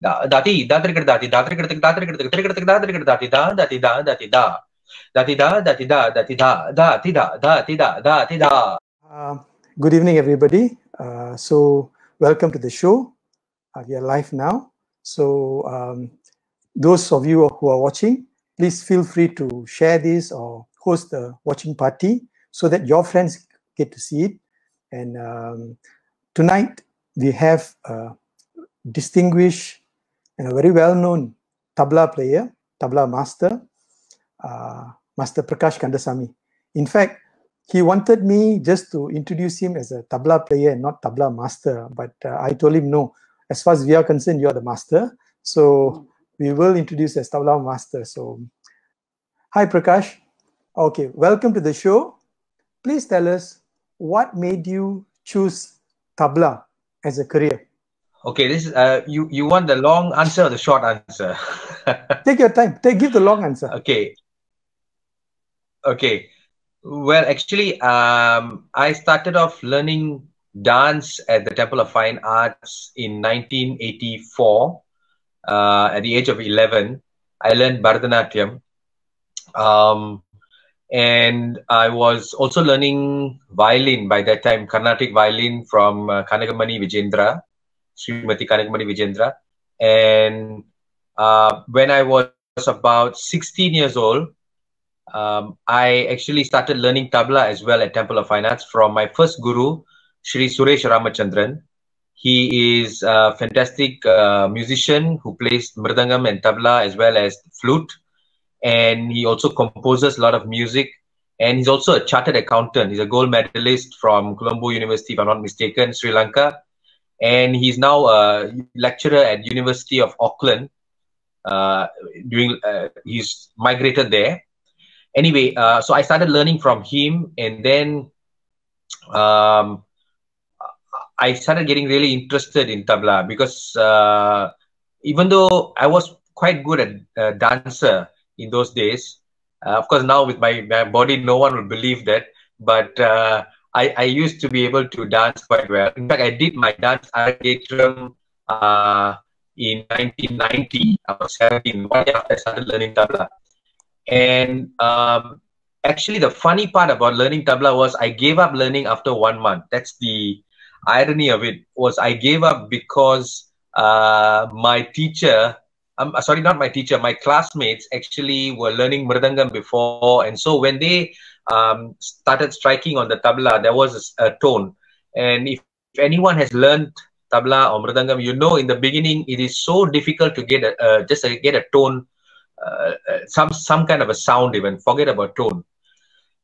dati da tri dati da tri da tri da tri da tri dati da dati da dati da dati da dati da dati da dati da dati da dati da good evening everybody uh, so welcome to the show uh, we are live now so um, those of you who are watching please feel free to share this or host the watching party so that your friends get to see it and um, tonight we have a distinguished and a very well-known tabla player, tabla master, uh, Master Prakash Kandasamy. In fact, he wanted me just to introduce him as a tabla player and not tabla master. But uh, I told him, no, as far as we are concerned, you are the master. So we will introduce as tabla master. So, hi Prakash. Okay, welcome to the show. Please tell us what made you choose tabla as a career? Okay, this is uh, you. You want the long answer or the short answer? Take your time. Take give the long answer. Okay. Okay. Well, actually, um, I started off learning dance at the Temple of Fine Arts in 1984. Uh, at the age of 11, I learned Bharatanatyam. Um, and I was also learning violin by that time, Carnatic violin from uh, Kanagamani Vijendra, Srimati Kanagamani Vijendra. And uh, when I was about 16 years old, um, I actually started learning tabla as well at Temple of Fine Arts from my first guru, Sri Suresh Ramachandran. He is a fantastic uh, musician who plays mridangam and tabla as well as flute and he also composes a lot of music and he's also a chartered accountant he's a gold medalist from colombo university if i'm not mistaken sri lanka and he's now a lecturer at university of auckland uh, doing uh, he's migrated there anyway uh, so i started learning from him and then um, i started getting really interested in tabla because uh, even though i was quite good at uh, dancer in those days. Uh, of course, now with my, my, body, no one will believe that. But uh, I, I, used to be able to dance quite well. In fact, I did my dance arangetram uh, in 1990. I was 17, one year I started learning tabla. And um, actually, the funny part about learning tabla was I gave up learning after one month. That's the irony of it. Was I gave up because uh, my teacher um, sorry, not my teacher, my classmates actually were learning mridangam before. And so when they um, started striking on the tabla, there was a, a tone. And if, if, anyone has learned tabla or mridangam, you know in the beginning it is so difficult to get a, uh, just a, get a tone, uh, some some kind of a sound even, forget about tone.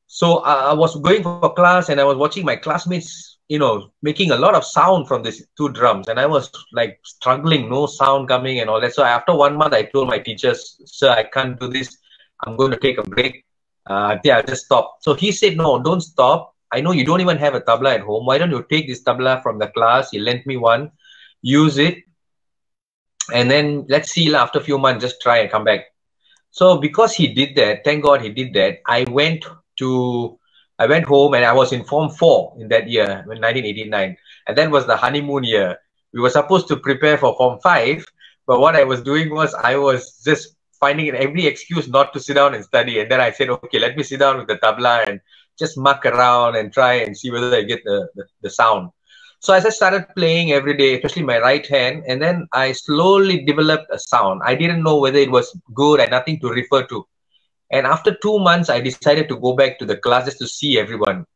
So I was going for class and I was watching my classmates you know, making a lot of sound from these two drums. And I was like struggling, no sound coming and all that. So after one month, I told my teachers, sir, I can't do this. I'm going to take a break. Uh, yeah, just stop. So he said, no, don't stop. I know you don't even have a tabla at home. Why don't you take this tabla from the class? He lent me one, use it. And then let's see after a few months, just try and come back. So because he did that, thank God he did that, I went to I went home and I was in Form 4 in that year, in 1989. And that was the honeymoon year. We were supposed to prepare for Form 5, but what I was doing was I was just finding every excuse not to sit down and study. And then I said, okay, let me sit down with the tabla and just muck around and try and see whether I get the, the, the sound. So as I started playing every day, especially my right hand, and then I slowly developed a sound. I didn't know whether it was good and nothing to refer to. And after two months, I decided to go back to the classes to see everyone.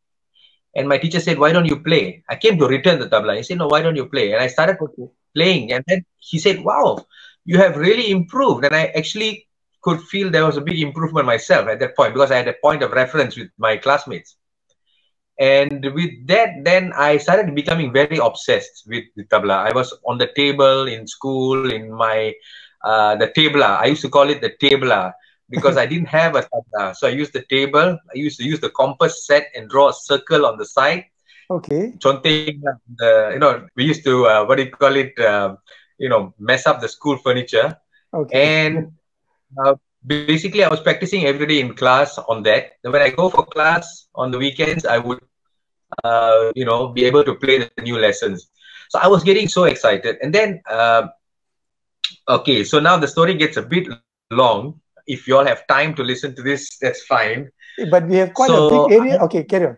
And my teacher said, Why don't you play? I came to return the tabla. He said, No, why don't you play? And I started playing. And then he said, Wow, you have really improved. And I actually could feel there was a big improvement myself at that point because I had a point of reference with my classmates. And with that, then I started becoming very obsessed with the tabla. I was on the table in school, in my uh, the tabla. I used to call it the tabla because I didn't have a tabla. So I used the table. I used to use the compass set and draw a circle on the side. Okay. Chonting, uh, you know, we used to, uh, what do you call it, uh, you know, mess up the school furniture. Okay. And uh, basically, I was practicing every day in class on that. When I go for class on the weekends, I would, uh, you know, be able to play the new lessons. So I was getting so excited. And then uh, Okay, so now the story gets a bit long. If you all have time to listen to this, that's fine. But we have quite so, a big area. Okay, carry on.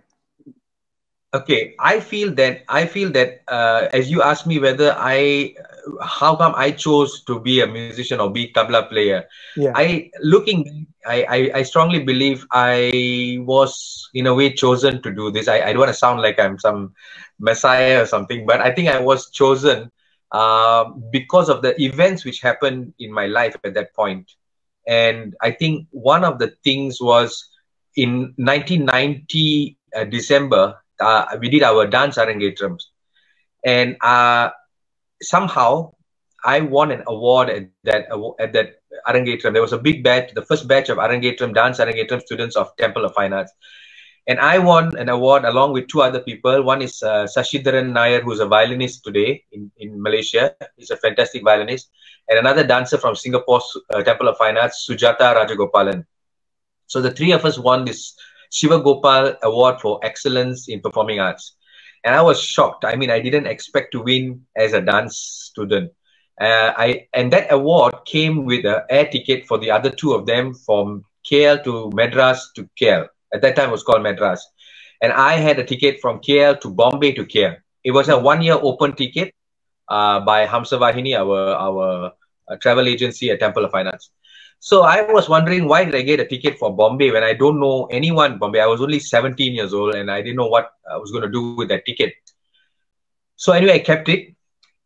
Okay, I feel that I feel that uh, as you asked me whether I, how come I chose to be a musician or be tabla player. Yeah. I looking, I, I, I strongly believe I was in a way chosen to do this. I, I don't want to sound like I'm some messiah or something, but I think I was chosen uh, because of the events which happened in my life at that. And I think one of the things was in 1990 uh, December, uh, we did our dance arangetrams. And uh, somehow I won an award at that at that arangetram. There was a big batch, the first batch of arangetram dance arangetram students of Temple of Fine Arts. And I won an award along with two other people. One is uh, Sashidharan Nair, who's a violinist today in, in Malaysia. He's a fantastic violinist. And another dancer from Singapore uh, Temple of Fine Arts, Sujata Rajagopalan. So the three of us won this Shiva Gopal Award for Excellence in Performing Arts. And I was shocked. I mean, I didn't expect to win as a dance student. Uh, I and that award came with an air ticket for the other two of them from KL to Madras to KL. At that time, it was called Madras. And I had a ticket from KL to Bombay to KL. It was a one-year open ticket uh, by Hamsavahini, our our uh, travel agency at Temple of Fine Arts. So I was wondering why did I get a ticket for Bombay when I don't know anyone Bombay. I was only 17 years old and I didn't know what I was going to do with that ticket. So anyway, I kept it.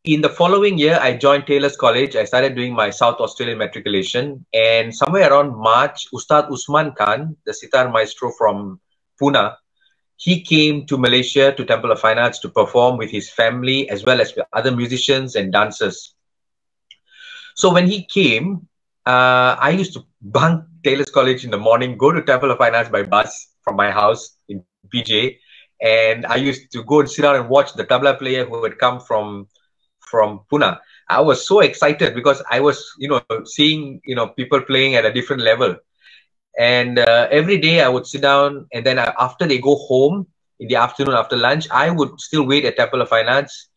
In the following year, I joined Taylor's College. I started doing my South Australian matriculation. And somewhere around March, Ustad Usman Khan, the sitar maestro from Pune, he came to Malaysia to Temple of Fine Arts to perform with his family as well as with other musicians and dancers. So when he came, uh, I used to bunk Taylor's College in the morning, go to Temple of Fine Arts by bus from my house in PJ, and I used to go and sit down and watch the tabla player who had come from from Pune. I was so excited because I was, you know, seeing you know people playing at a different level, and uh, every day I would sit down, and then I, after they go home in the afternoon after lunch, I would still wait at Temple of Fine Arts,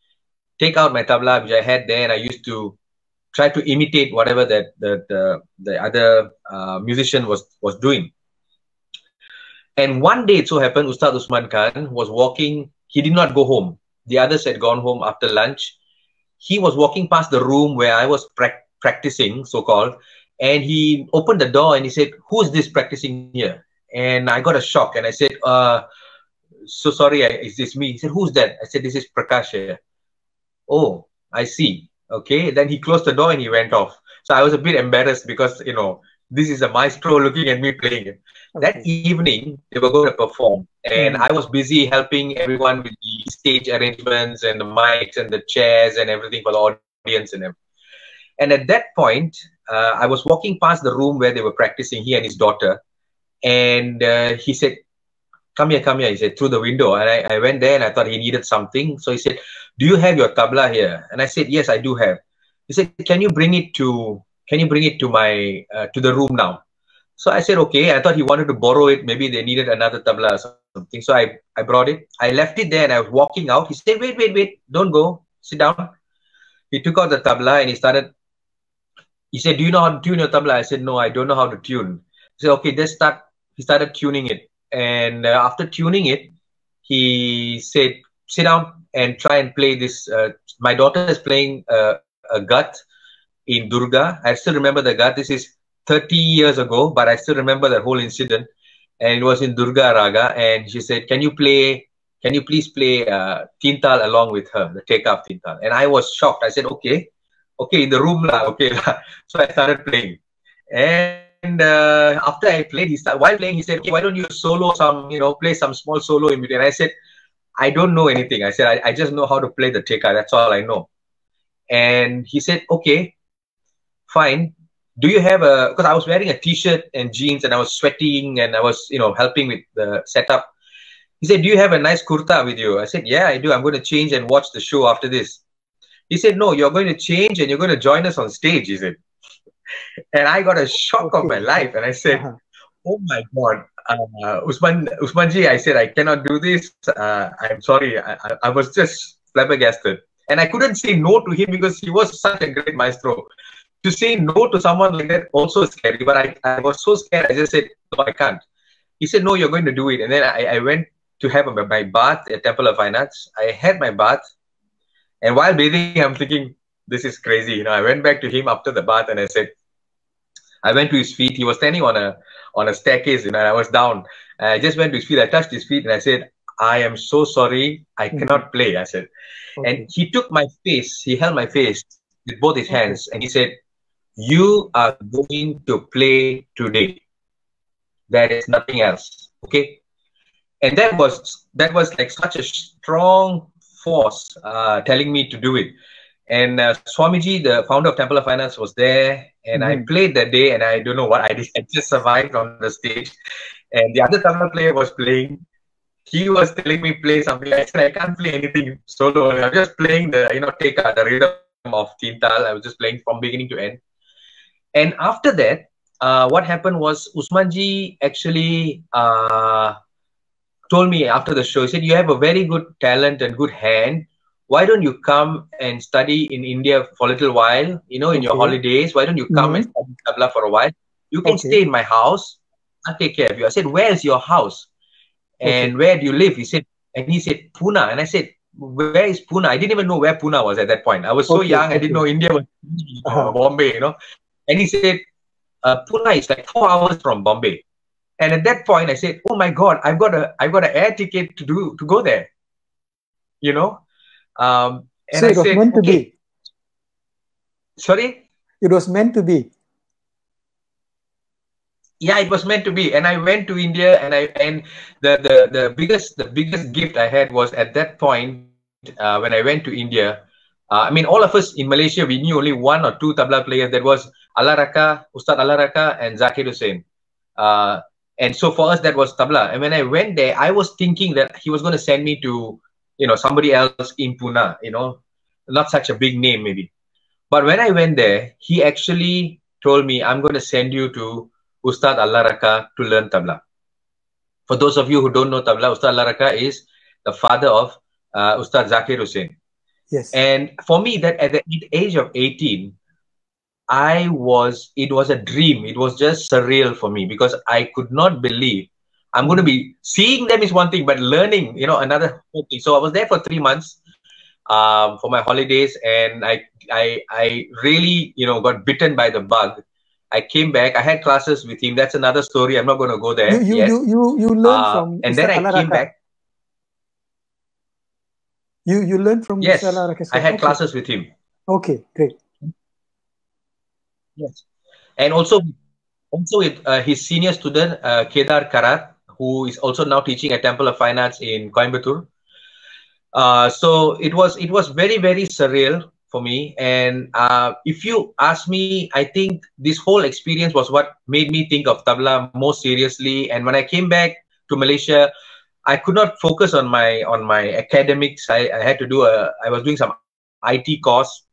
take out my tabla which I had there, and I used to try to imitate whatever that the the, the other uh, musician was was doing. And one day it so happened, Ustad Usman Khan was walking. He did not go home. The others had gone home after lunch. He was walking past the room where I was pra- practicing, so called, and he opened the door and he said, "Who's this practicing here?" And I got a shock and I said, uh, "So sorry, is this me?" He said, "Who's that?" I said, "This is Prakash here." Oh, I see. Okay, then he closed the door and he went off. So I was a bit embarrassed because you know this is a maestro looking at me playing it. Okay. That evening they were going to perform, and mm. I was busy helping everyone with the stage arrangements and the mics and the chairs and everything for the audience and everything. And at that point, uh, I was walking past the room where they were practicing, he and his daughter, and uh, he said, "Come here, come here." He said through the window, and I, I went there and I thought he needed something, so he said, do you have your tabla here? And I said, yes, I do have. He said, can you bring it to, can you bring it to my, uh, to the room now? So I said, okay. I thought he wanted to borrow it. Maybe they needed another tabla or something. So I, I brought it. I left it there and I was walking out. He said, wait, wait, wait. Don't go. Sit down. He took out the tabla and he started, he said, do you know how to tune your tabla? I said, no, I don't know how to tune. He said, okay, let's start. He started tuning it. And uh, after tuning it, he said, sit down and try and play this. Uh, my daughter is playing uh, a Gat in Durga. I still remember the Gat. This is 30 years ago, but I still remember the whole incident. And it was in Durga Raga. And she said, Can you play? Can you please play uh, Tintal along with her, the take off Tintal? And I was shocked. I said, Okay, okay, in the room, la, okay. La. So I started playing. And uh, after I played, he while playing, he said, okay, why don't you solo some, you know, play some small solo in between? And I said, I don't know anything. I said, I, I just know how to play the teka. That's all I know. And he said, okay, fine. Do you have a, because I was wearing a t-shirt and jeans and I was sweating and I was, you know, helping with the setup. He said, do you have a nice kurta with you? I said, yeah, I do. I'm going to change and watch the show after this. He said, no, you're going to change and you're going to join us on stage, he said. And I got a shock of my life. And I said, uh-huh. oh my God, uh, Usman Usmanji, I said I cannot do this. Uh, I'm sorry. I, I, I, was just flabbergasted, and I couldn't say no to him because he was such a great maestro. to say no to someone like that also scary. But I, I was so scared. I just said, no, I can't. He said, no, you're going to do it. And then I, I went to have my, my bath at Temple of Fine Arts. I had my bath. And while bathing, I'm thinking, this is crazy. You know, I went back to him after the bath and I said, I went to his feet. He was standing on a on a staircase, you know, and I was down. I just went to his feet. I touched his feet and I said, I am so sorry. I mm-hmm. cannot play. I said. Okay. And he took my face, he held my face with both his hands, and he said, You are going to play today. There is nothing else. Okay. And that was that was like such a strong force uh, telling me to do it. And uh, Swamiji, the founder of Temple of Fine Arts, was there, and mm-hmm. I played that day. And I don't know what I did. I just survived on the stage, and the other tabla player was playing. He was telling me play something. I said I can't play anything solo. I'm just playing the you know teka the rhythm of Tintal. I was just playing from beginning to end. And after that, uh, what happened was Usmanji actually uh, told me after the show. He said you have a very good talent and good hand why don't you come and study in India for a little while, you know, in okay. your holidays? Why don't you come mm-hmm. and study tabla for a while? You can okay. stay in my house. I'll take care of you. I said, Where's your house? And okay. where do you live? He said, and he said, Pune. And I said, Where is Pune? I didn't even know where Pune was at that point. I was so young, I didn't know India was uh-huh. Bombay, you know. And he said, uh, Pune is like four hours from Bombay. And at that point, I said, "Oh my God, I've got a, I've got an air ticket to do to go there." You know, um, and so it I was said, meant to be. Sorry? It was meant to be. Yeah, it was meant to be. And I went to India and I and the the, the biggest the biggest gift I had was at that point uh, when I went to India. Uh, I mean, all of us in Malaysia, we knew only one or two tabla players. That was Alla Rakha, Ustad Alla Rakha, and Zakir Hussain. Uh, and so for us, that was tabla. And when I went there, I was thinking that he was going to send me to you know somebody else in Pune, you know, not such a big name maybe. But when I went there, he actually told me, I'm going to send you to Ustad Alla Rakha to learn tabla. For those of you who don't know tabla, Ustad Alla Rakha is the father of uh, Ustad Zakir Hussain. Yes. And for me, that at the age of 18, I was, it was a dream. It was just surreal for me because I could not believe I'm going to be seeing them is one thing, but learning, you know, another thing. So I was there for three months um, for my holidays, and I, I, I really, you know, got bitten by the bug. I came back. I had classes with him. That's another story. I'm not going to go there. You, you, you, you, you learned uh, from. And then I came back. You, you learned from. Yes, I had okay. classes with him. Okay, great. Yes, and also, also with uh, his senior student uh, Kedar Karat who is also now teaching at Temple of Fine Arts in Coimbatore. Uh, so it was it was very very surreal for me. And uh, if you ask me, I think this whole experience was what made me think of tabla more seriously. And when I came back to Malaysia, I could not focus on my on my academics. I, I had to do a I was doing some IT course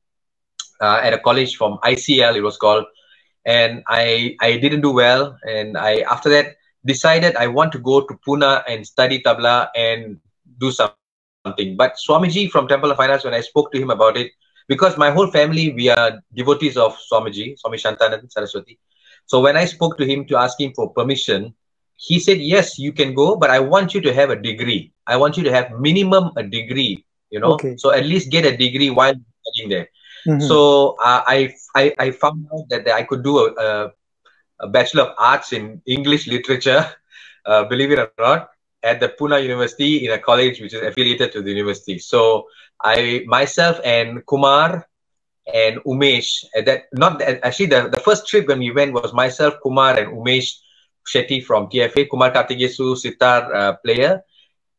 uh, at a college from ICL. It was called, and I I didn't do well. And I after that decided I want to go to Pune and study tabla and do something. But Swamiji from Temple of Fine Arts, when I spoke to him about it, because my whole family, we are devotees of Swamiji, Swami Shantanand Saraswati. So when I spoke to him to ask him for permission, he said, yes, you can go, but I want you to have a degree. I want you to have minimum a degree, you know, okay. so at least get a degree while studying there. Mm-hmm. So uh, I, I, I found out that I could do a, a a Bachelor of Arts in English Literature, uh, believe it or not, at the Pune University in a college which is affiliated to the university. So I myself and Kumar and Umesh that not actually the, the first trip when we went was myself, Kumar and Umesh Shetty from TFA, Kumar Karthigesu, sitar uh, player.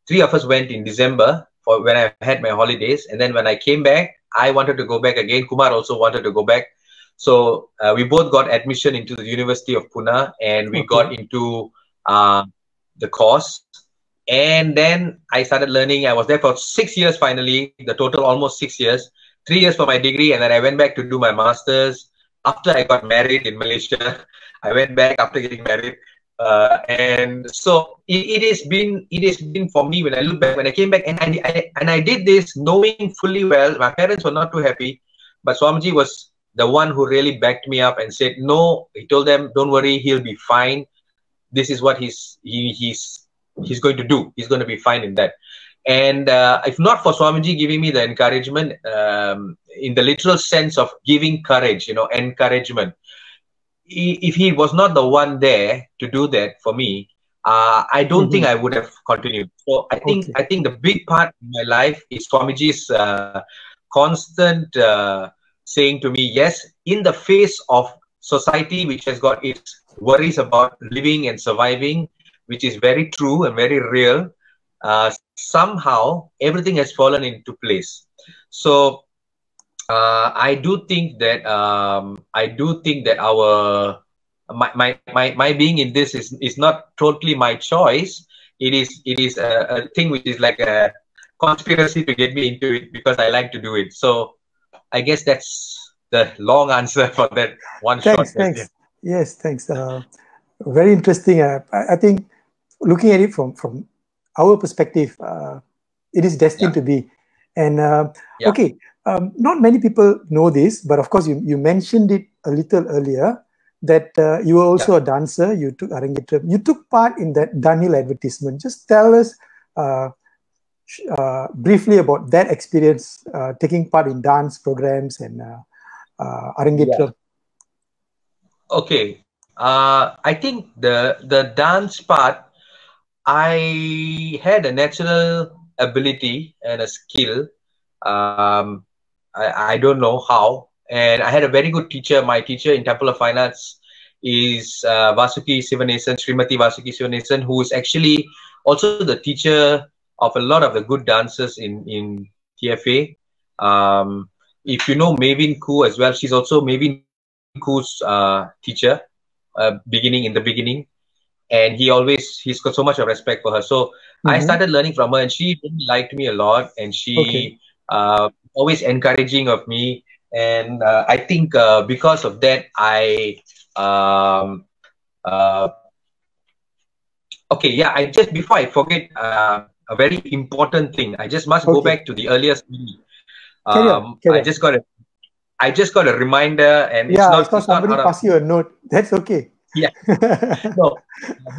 Three of us went in December for when I had my holidays, and then when I came back, I wanted to go back again. Kumar also wanted to go back. So uh, we both got admission into the University of Pune, and we okay. got into uh, the course. And then I started learning. I was there for six years finally, the total almost six years, three years for my degree, and then I went back to do my master's. After I got married in Malaysia, I went back after getting married. Uh, and so it, it has been it has been for me when I look back when I came back and I, I and I did this knowing fully well my parents were not too happy but Swamiji was the one who really backed me up and said, no, he told them, don't worry, he'll be fine. This is what he's, he, he's, he's going to do. He's going to be fine in that. And uh, if not for Swamiji giving me the encouragement, um, in the literal sense of giving courage, you know, encouragement, if he was not the one there to do that for me, uh, I don't mm-hmm. think I would have continued. So I think okay. I think the big part in my life is Swamiji's uh, constant uh, saying to me, yes, in the face of society which has got its worries about living and surviving, which is very true and very real, uh, somehow everything has fallen into place. So uh, I do think that um, I do think that our my, my, my, my being in this is, is not totally my choice. It is it is a, a thing which is like a conspiracy to get me into it because I like to do it. So I guess that's the long answer for that one thanks, shot. Thanks. Yes, thanks. Uh, very interesting. Uh, I, I, think looking at it from from our perspective, uh, it is destined yeah. to be. And uh, yeah. okay, um, not many people know this, but of course, you, you mentioned it a little earlier that uh, you were also yeah. a dancer. You took. You took part in that Dunhill advertisement. Just tell us uh, uh, briefly about that experience, uh, taking part in dance programs and uh, uh, Arangetram. Yeah. Okay, I think the the dance part, I had a natural ability and a skill. Um, I, I don't know how, and I had a very good teacher. My teacher in Temple of Fine Arts is uh, Vasuki Sivanesan, Srimati Vasuki Sivanesan, who is actually also the teacher of a lot of the good dancers in in TFA. Um, if you know Mavin Khoo as well, she's also Mavin Khoo's uh, teacher, uh, beginning in the beginning, and he always he's got so much of respect for her. So mm-hmm. I started learning from her, and she really liked me a lot, and she okay. uh, always encouraging of me and uh, I think uh, because of that, I um, uh, okay, yeah. I just before I forget uh, a very important thing, I just must okay. go back to the earliest. Um, I just got a, I just got a reminder, and yeah, it's not, it's somebody not pass you a note. That's okay. Yeah. no,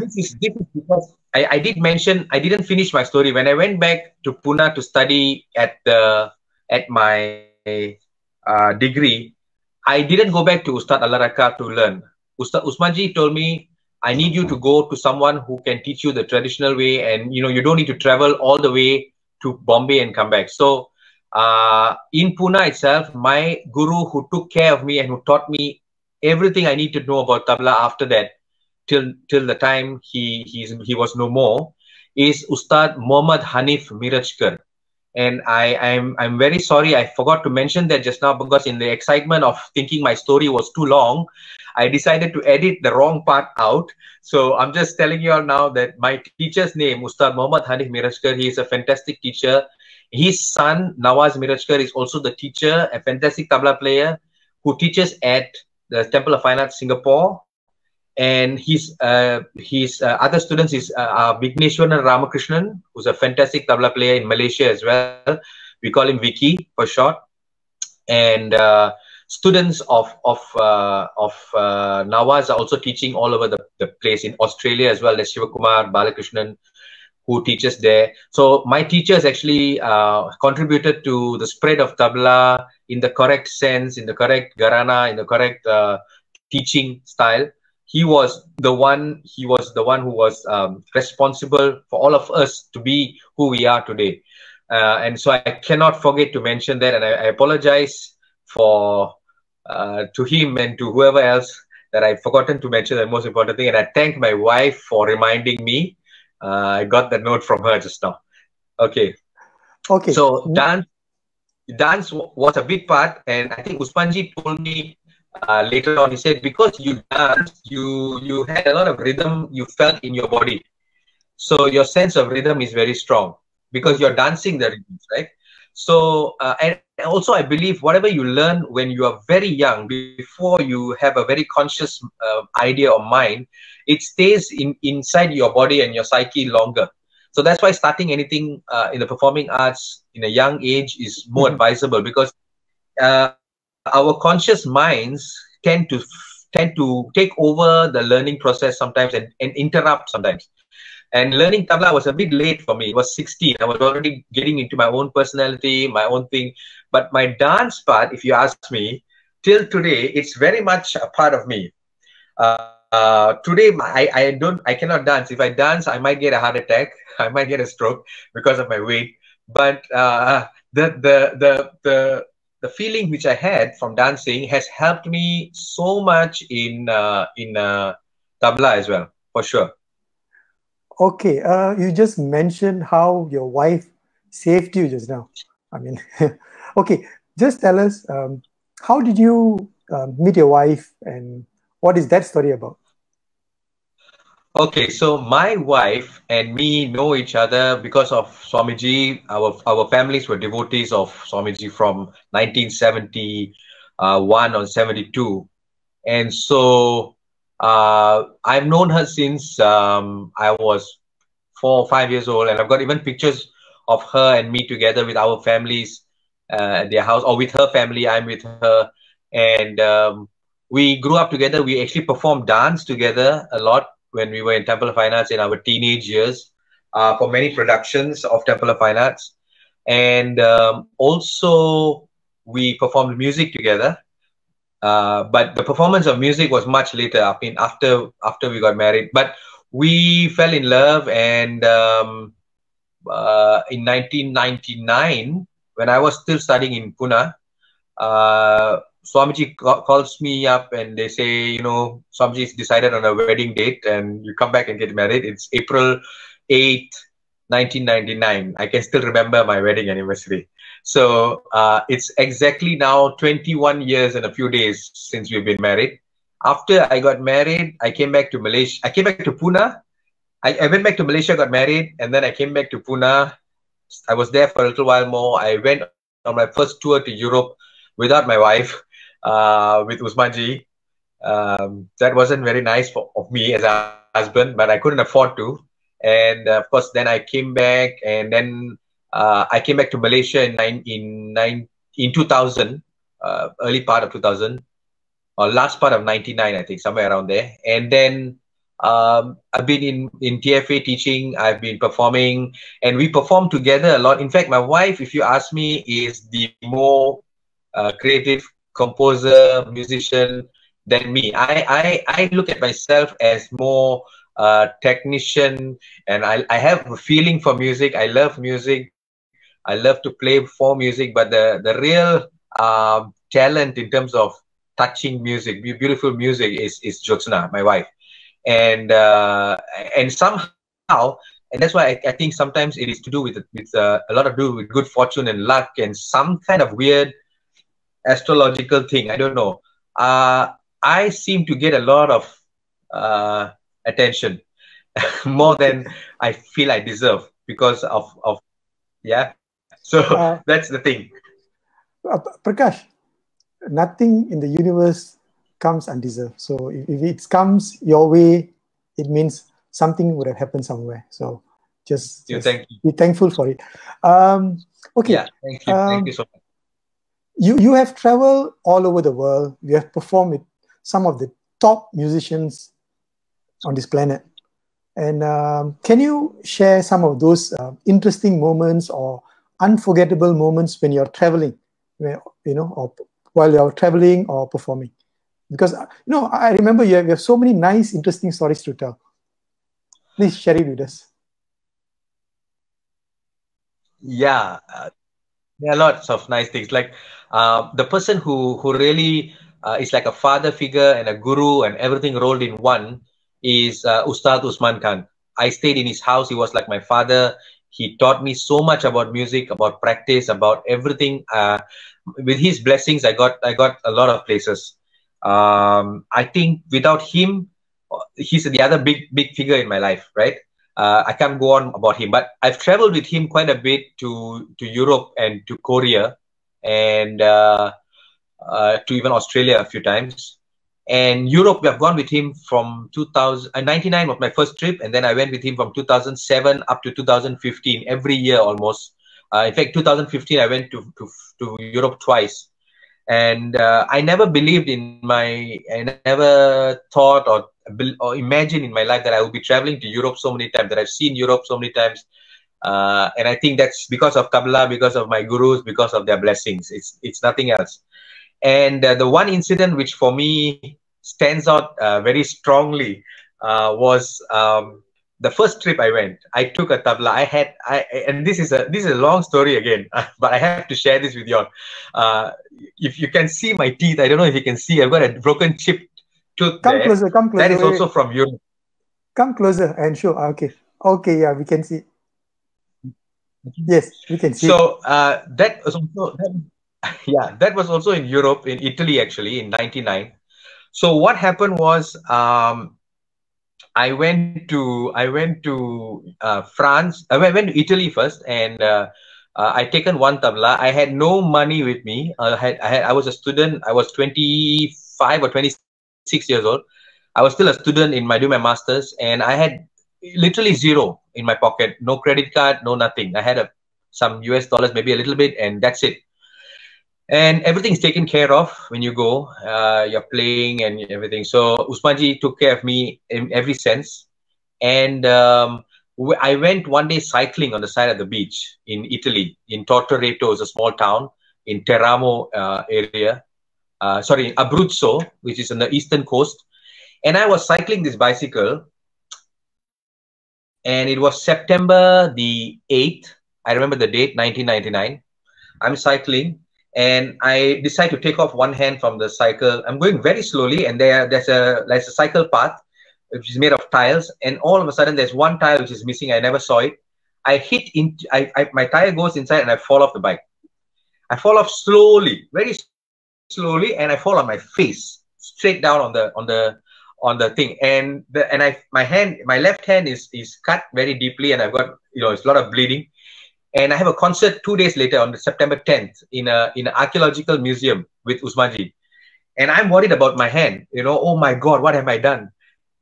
this is this is because I, I did mention I didn't finish my story when I went back to Pune to study at the at my uh, degree, I didn't go back to Ustad Alla Rakha to learn. Ustad Usmanji told me, I need you to go to someone who can teach you the traditional way and you know you don't need to travel all the way to Bombay and come back. So uh, in Pune itself, my guru who took care of me and who taught me everything I need to know about tabla after that, till till the time he he's, he was no more, is Ustad Muhammad Hanif Mirajkar and I, I'm I'm very sorry I forgot to mention that just now because in the excitement of thinking my story was too long, I decided to edit the wrong part out. So I'm just telling you all now that my teacher's name, Ustad Muhammad Hanif Mirajkar, he is a fantastic teacher. His son, Nawaz Mirajkar, is also the teacher, a fantastic tabla player who teaches at the Temple of Fine Arts Singapore and his uh, his uh, other students is uh, uh, Vigneshwaran Ramakrishnan, who's a fantastic tabla player in Malaysia as well. We call him Vicky for short. And uh, students of of uh, of Nawaz are also teaching all over the, the place in Australia as well. There's Shivakumar Balakrishnan, who teaches there. So my teachers actually uh, contributed to the spread of tabla in the correct sense, in the correct gharana, in the correct uh, teaching style he was the one he was the one who was um, responsible for all of us to be who we are today. Uh, and so i cannot forget to mention that and i, I apologize for uh, to him and to whoever else that i've forgotten to mention the most important thing. And i thank my wife for reminding me. Uh, i got the note from her just now. Okay. Okay. So dance dance was a big part and i think usmanji told me uh, later on he said because you danced you you had a lot of rhythm you felt in your body. So your sense of rhythm is very strong because you're dancing the rhythms right? So uh, and also i believe whatever you learn when you are very young before you have a very conscious uh, idea or mind it stays in inside your body and your psyche longer. So that's why starting anything uh, in the performing arts in a young age is more mm-hmm. advisable because uh, our conscious minds tend to tend to take over the learning process sometimes and, and interrupt sometimes. And learning tabla was a bit late for me. It was 16. I was already getting into my own personality, my own thing. But my dance part, if you ask me, till today, it's very much a part of me. Uh, uh, today, I, I don't, I cannot dance. If I dance, I might get a heart attack. I might get a stroke because of my weight. But uh, the, the, the, the, the feeling which I had from dancing has helped me so much in uh, in uh, tabla as well, for sure. Okay, uh, you just mentioned how your wife saved you just now. I mean, okay, just tell us um, how did you uh, meet your wife and what is that story about? Okay, so my wife and me know each other because of Swamiji. Our our families were devotees of Swamiji from 1971 or 72. And so uh, I've known her since um, I was four or five years old. And I've got even pictures of her and me together with our families uh, at their house or with her family. I'm with her. And um, we grew up together. We actually performed dance together a lot when we were in Temple of Fine Arts in our teenage years uh, for many productions of Temple of Fine Arts. And um, also, we performed music together. Uh, but the performance of music was much later. I mean, after after we got married. But we fell in love, and um, uh, in 1999, when I was still studying in Pune, uh, Swamiji calls me up and they say, you know, Swamiji's decided on a wedding date and you come back and get married. It's April 8, 1999. I can still remember my wedding anniversary. So uh, it's exactly now 21 years and a few days since we've been married. After I got married, I came back to Malaysia. I came back to Pune. I, I went back to Malaysia, got married, and then I came back to Pune. I was there for a little while more. I went on my first tour to Europe without my wife uh, with Usmanji. Um, that wasn't very nice for, of me as a husband, but I couldn't afford to. And uh, of course, then I came back, and then uh, I came back to Malaysia in nine in nine in 2000, uh, early part of 2000, or last part of 99, I think, somewhere around there. And then um, I've been in in TFA teaching. I've been performing, and we perform together a lot. In fact, my wife, if you ask me, is the more uh, creative composer, musician than me. I, I, I look at myself as more uh, technician and I, I have a feeling for music. I love music. I love to play for music, but the, the real um, talent in terms of touching music, beautiful music is, is Jyotsna, my wife. And, uh, and somehow, and that's why I, I, think sometimes it is to do with, with uh, a lot of do with good fortune and luck and some kind of weird astrological thing. I don't know. Uh, I seem to get a lot of uh, attention more than I feel I deserve because of of yeah. So uh, that's the thing. Uh, Prakash, nothing in the universe comes undeserved. So if, if it comes your way, it means something would have happened somewhere. So just, just thank be thankful for it. Um, okay. Yeah, thank you. Um, thank you so much you you have traveled all over the world. You have performed with some of the top musicians on this planet. And um, can you share some of those uh, interesting moments or unforgettable moments when you're traveling, where, you know, or while you're traveling or performing? Because uh, you know, I remember you have, you have so many nice, interesting stories to tell. Please share it with us. Yeah, uh, there are lots of nice things. Like uh, the person who who really uh, is like a father figure and a guru and everything rolled in one is uh, Ustad Usman Khan. I stayed in his house. He was like my father. He taught me so much about music, about practice, about everything. Uh, with his blessings, I got I got a lot of places. Um, I think without him, he's the other big big figure in my life, right? Uh, I can't go on about him, but I've traveled with him quite a bit to to Europe and to Korea and uh, uh, to even Australia a few times. And Europe, we have gone with him from 2000, uh, was my first trip, and then I went with him from 2007 up to 2015, every year almost. Uh, in fact, 2015 I went to, to, to Europe twice. and uh, I never believed in my, I never thought or or imagined in my life that I would be traveling to Europe so many times, that I've seen Europe so many times. Uh, and I think that's because of tabla, because of my gurus, because of their blessings. It's it's nothing else. And uh, the one incident which for me stands out uh, very strongly uh, was um, the first trip I went, I took a tabla. I had, I and this is a this is a long story again, but I have to share this with you all. Uh, if you can see my teeth, I don't know if you can see. I've got a broken chip tooth. Come there. closer. Come closer. That is also from Europe. Come closer and show. Ah, okay. Okay. Yeah, we can see. Yes, we can see. So uh, that was also yeah, that was also in Europe, in Italy, actually, in '99. So what happened was. Um, I went to I went to uh, France. I went, to Italy first, and uh, uh, I taken one tabla. I had no money with me. I had, I had I was a student. I was twenty five or twenty six years old. I was still a student in my doing my masters, and I had literally zero in my pocket. No credit card, no nothing. I had a some US dollars, maybe a little bit, and that's it. And everything's taken care of when you go uh, you're playing and everything. So usmanji took care of me in every sense. And um, i went one day cycling on the side of the beach in italy in tortoreto is a small town in teramo uh, area. Uh, sorry abruzzo which is on the eastern coast. And i was cycling this bicycle and it was september the 8th i remember the date 1999 i'm cycling and I decide to take off one hand from the cycle. I'm going very slowly, and there there's a there's a cycle path which is made of tiles, and all of a sudden there's one tile which is missing. I never saw it. I hit in, I, I my tire goes inside, and I fall off the bike. I fall off slowly, very slowly, and I fall on my face, straight down on the on the on the thing, and the and I my hand, my left hand is is cut very deeply, and I've got you know it's a lot of bleeding and I have a concert two days later on September 10th in a in an archaeological museum with Usmanji. And I'm worried about my hand. You know, oh my God, what have I done?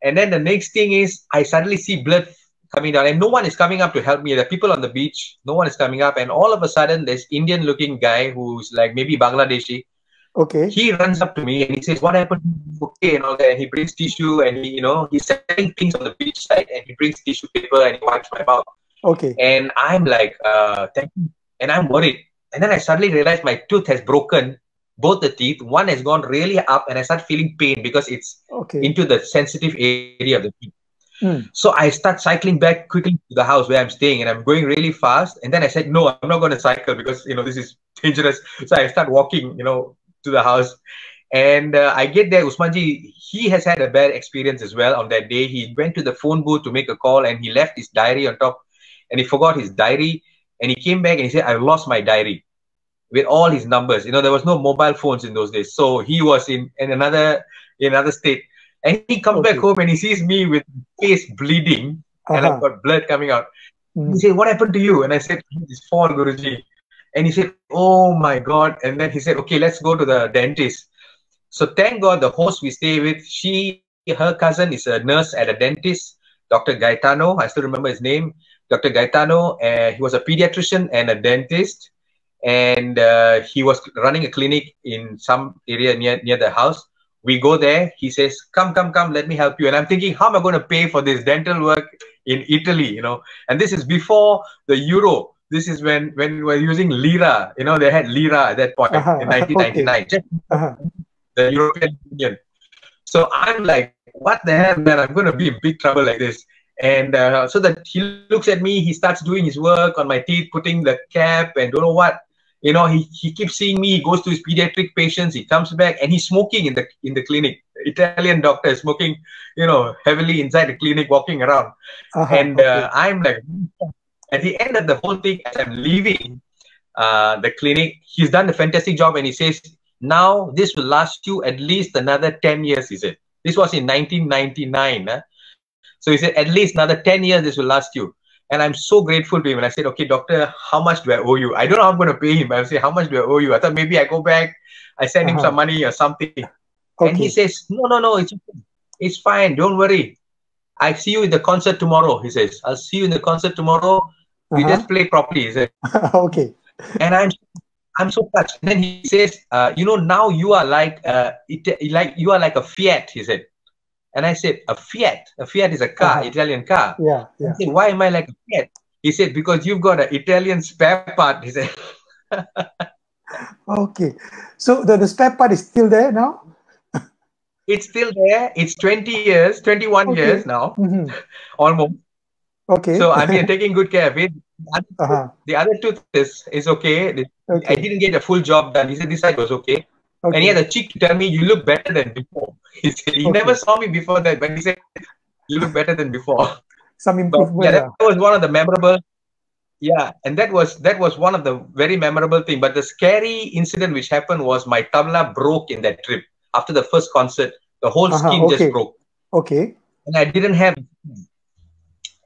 And then the next thing is I suddenly see blood coming down, and no one is coming up to help me. Are people on the beach, no one is coming up, and all of a sudden, this Indian-looking guy who's like maybe Bangladeshi. Okay. He runs up to me and he says, "What happened? Okay," and all that. And he brings tissue, and he, you know, he's selling things on the beach side, and he brings tissue paper and he wipes my mouth. Okay. And I'm like, uh, thank you. And I'm worried. And then I suddenly realized my tooth has broken, both the teeth. One has gone really up, and I start feeling pain because it's okay. into the sensitive area of the teeth. Mm. So I start cycling back quickly to the house where I'm staying, and I'm going really fast. And then I said, "No, I'm not going to cycle because you know this is dangerous." So I start walking, you know, to the house. And uh, I get there. Usmanji, he has had a bad experience as well on that day. He went to the phone booth to make a call, and he left his diary on top and he forgot his diary and he came back and he said i lost my diary with all his numbers you know there was no mobile phones in those days so he was in, in another in another state and he comes okay. back home and he sees me with face bleeding uh-huh. and i've got blood coming out mm. he said what happened to you and i said this fall guruji and he said oh my god and then he said okay let's go to the dentist so thank god the host we stay with she her cousin is a nurse at a dentist dr gaetano i still remember his name Dr. Gaetano. Uh, he was a pediatrician and a dentist, and uh, he was running a clinic in some area near near the house. We go there. He says, "Come, come, come. Let me help you." And I'm thinking, how am I going to pay for this dental work in Italy? You know, and this is before the euro. This is when when we were using lira. You know, they had lira at that point uh-huh, in 1999. Okay. Uh-huh. The European Union. So I'm like, what the hell, man? I'm going to be in big trouble like this. And uh, so that he looks at me, he starts doing his work on my teeth, putting the cap and don't know what. You know, he, he keeps seeing me. He goes to his pediatric patients. He comes back and he's smoking in the in the clinic. Italian doctor smoking, you know, heavily inside the clinic, walking around. Uh-huh, and okay. uh, I'm like, at the end of the whole thing, as I'm leaving uh, the clinic, he's done a fantastic job, and he says, "Now this will last you at least another ten years." He said, "This was in 1999." Huh? So he said, at least another 10 years, this will last you. And I'm so grateful to him. And I said, okay, doctor, how much do I owe you? I don't know how I'm going to pay him. I say, how much do I owe you? I thought maybe I go back, I send uh-huh. him some money or something. Okay. And he says, no, no, no, it's, it's fine. Don't worry. I see you in the concert tomorrow. He says, I'll see you in the concert tomorrow. We uh-huh. just play properly. He said. okay. And I'm I'm so touched. And then he says, uh, you know, now you are like, uh, it, like you are like a Fiat. He said, and I said, a Fiat. A Fiat is a car, uh-huh. Italian car. Yeah, yeah. I said, why am I like a Fiat? He said, because you've got an Italian spare part. He said. okay, so the, the spare part is still there now. It's still there. It's 20 years, 21 okay. years now, mm-hmm. almost. Okay. So I mean, taking good care of it. Uh-huh. The other tooth is, is okay. okay. I didn't get a full job done. He said this side was okay. okay. And he had the cheek to tell me, you look better than before. He said, he okay. never saw me before that, but he said, you look better than before. Some improvement. But, yeah, that was one of the memorable. Yeah, and that was that was one of the very memorable thing. But the scary incident which happened was my tabla broke in that trip. After the first concert, the whole uh-huh, skin just broke. Okay. And I didn't have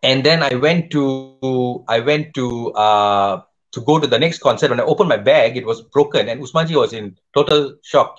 and then I went to I went to uh, to go to the next concert. When I opened my bag, it was broken, and Usmanji was in total shock.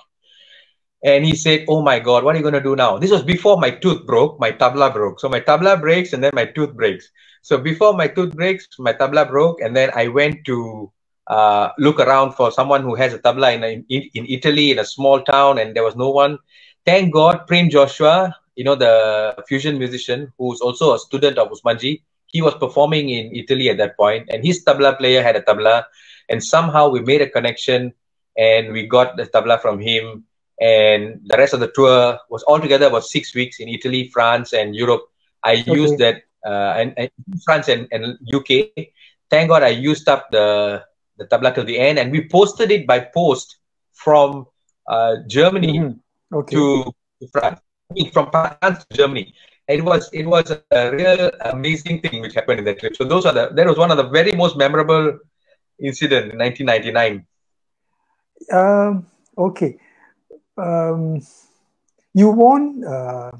And he said, "Oh my God, what are you going to do now?" This was before my tooth broke, my tabla broke. So my tabla breaks, and then my tooth breaks. So before my tooth breaks, my tabla broke, and then I went to uh, look around for someone who has a tabla in, in in Italy in a small town, and there was no one. Thank God, Prem Joshua, you know, the fusion musician who's also a student of Usmanji, he was performing in Italy at that point, and his tabla player had a tabla, and somehow we made a connection, and we got the tabla from him, and the rest of the tour was altogether about six weeks in Italy, France, and Europe. I okay. used that, uh, and, and, France and, and UK. Thank God I used up the the tabla till the end, and we posted it by post from uh, Germany mm-hmm. okay. to, France from France to Germany. It was it was a real amazing thing which happened in that trip. So those are the that was one of the very most memorable incident in 1999. Um, okay, um, you won uh,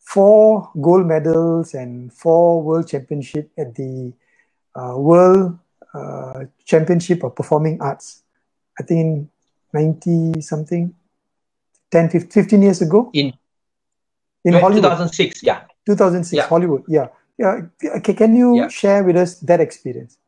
four gold medals and four world championship at the uh, World uh, Championship of Performing Arts. I think 90 something, 10, 15 years ago. In in Hollywood. 2006, yeah. 2006, yeah. Hollywood, yeah. Yeah. Okay, can you yeah. share with us that experience?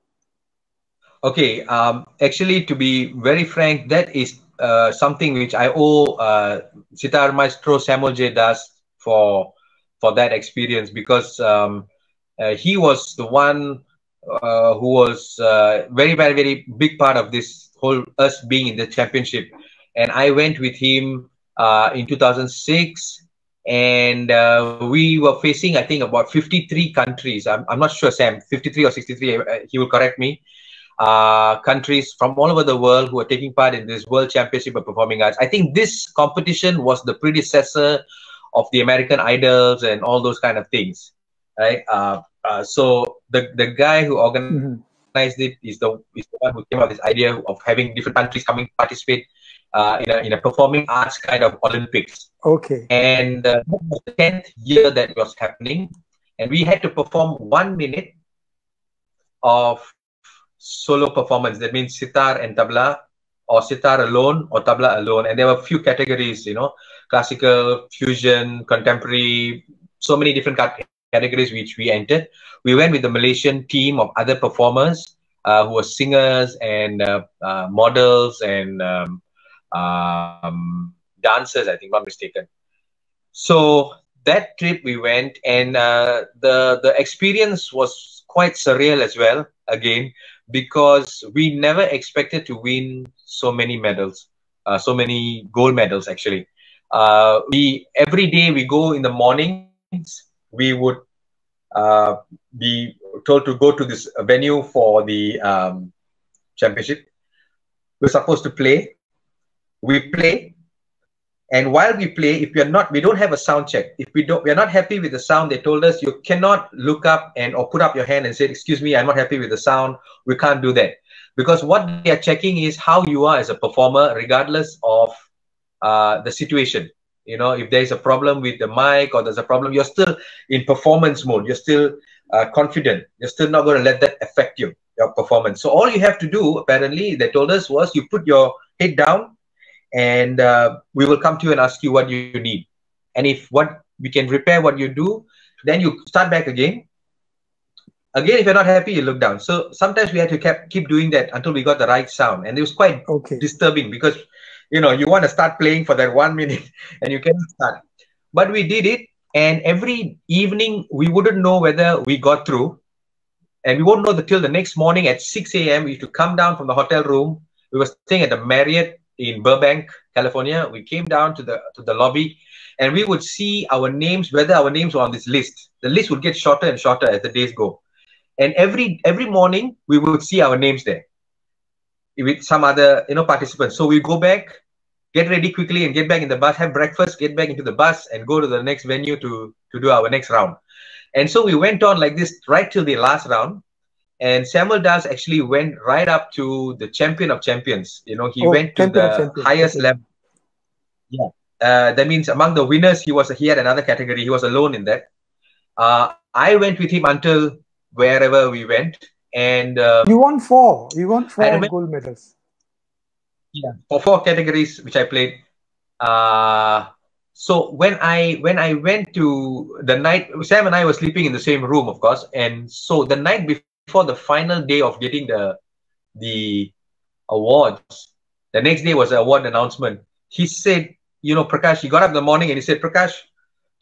Okay. Um, actually, to be very frank, that is uh, something which I owe uh, Sitar Maestro Samuel J. Das for for that experience because um, uh, he was the one uh, who was uh, very, very, very big part of this whole us being in the championship. And I went with him uh, in 2006 and uh, we were facing, I think, about 53 countries. I'm, I'm not sure, Sam, 53 or 63, uh, he will correct me. Uh, countries from all over the world who are taking part in this World Championship of Performing Arts. I think this competition was the predecessor of the American Idols and all those kind of things, right? Uh, so the the guy who organized mm-hmm. it is the is the one who came up with this idea of having different countries coming participate uh, in, a, in a performing arts kind of Olympics. Okay. And uh, the 10th year that was happening. And we had to perform one minute of solo performance. That means sitar and tabla, or sitar alone, or tabla alone. And there were a few categories, you know, classical, fusion, contemporary, so many different categories which we entered. We went with the Malaysian team of other performers uh, who were singers and uh, uh, models and um, um, dancers, I think, not mistaken. So that trip we went, and uh, the the experience was quite surreal as well. Again, because we never expected to win so many medals, uh, so many gold medals. Actually, uh, we every day we go in the mornings. We would uh, be told to go to this venue for the um, championship. We're supposed to play. We play. And while we play if we are not we don't have a sound check. If we don't we are not happy with the sound they told us you cannot look up and or put up your hand and say excuse me i'm not happy with the sound. We can't do that because what they are checking is how you are as a performer regardless of uh, the situation you know if there's a problem with the mic or there's a problem you're still in performance mode. You're still uh, confident. You're still not going to let that affect you your performance. So all you have to do apparently they told us was you put your head down and uh, we will come to you and ask you what you need. And if what we can repair what you do then you start back again. Again, if you're not happy, you look down. So sometimes we had to keep keep doing that until we got the right sound, and it was quite Okay. disturbing because you know you want to start playing for that one minute and you cannot start. But we did it, and every evening we wouldn't know whether we got through, and we won't know the, till the next morning at 6 a.m. We used to come down from the hotel room. We were staying at the Marriott in Burbank, California. We came down to the to the lobby, and we would see our names, whether our names were on this list. The list would get shorter and shorter as the days go, and every every morning we would see our names there with some other you know participants. So we go back, get ready quickly, and get back in the bus, have breakfast, get back into the bus, and go to the next venue to to do our next round. And so we went on like this right till the last round. And Samuel Das actually went right up to the champion of champions. You know, he Oh, went to the highest level. Yeah. Uh, that means among the winners, he was he had another category. He was alone in that. Uh, I went with him until wherever we went, and uh, You won four. You won four remember- gold medals. yeah for four categories which i played uh so when i when i went to the night sam and i were sleeping in the same room of course and so the night before the final day of getting the the awards the next day was the award announcement he said you know prakash he got up in the morning and he said prakash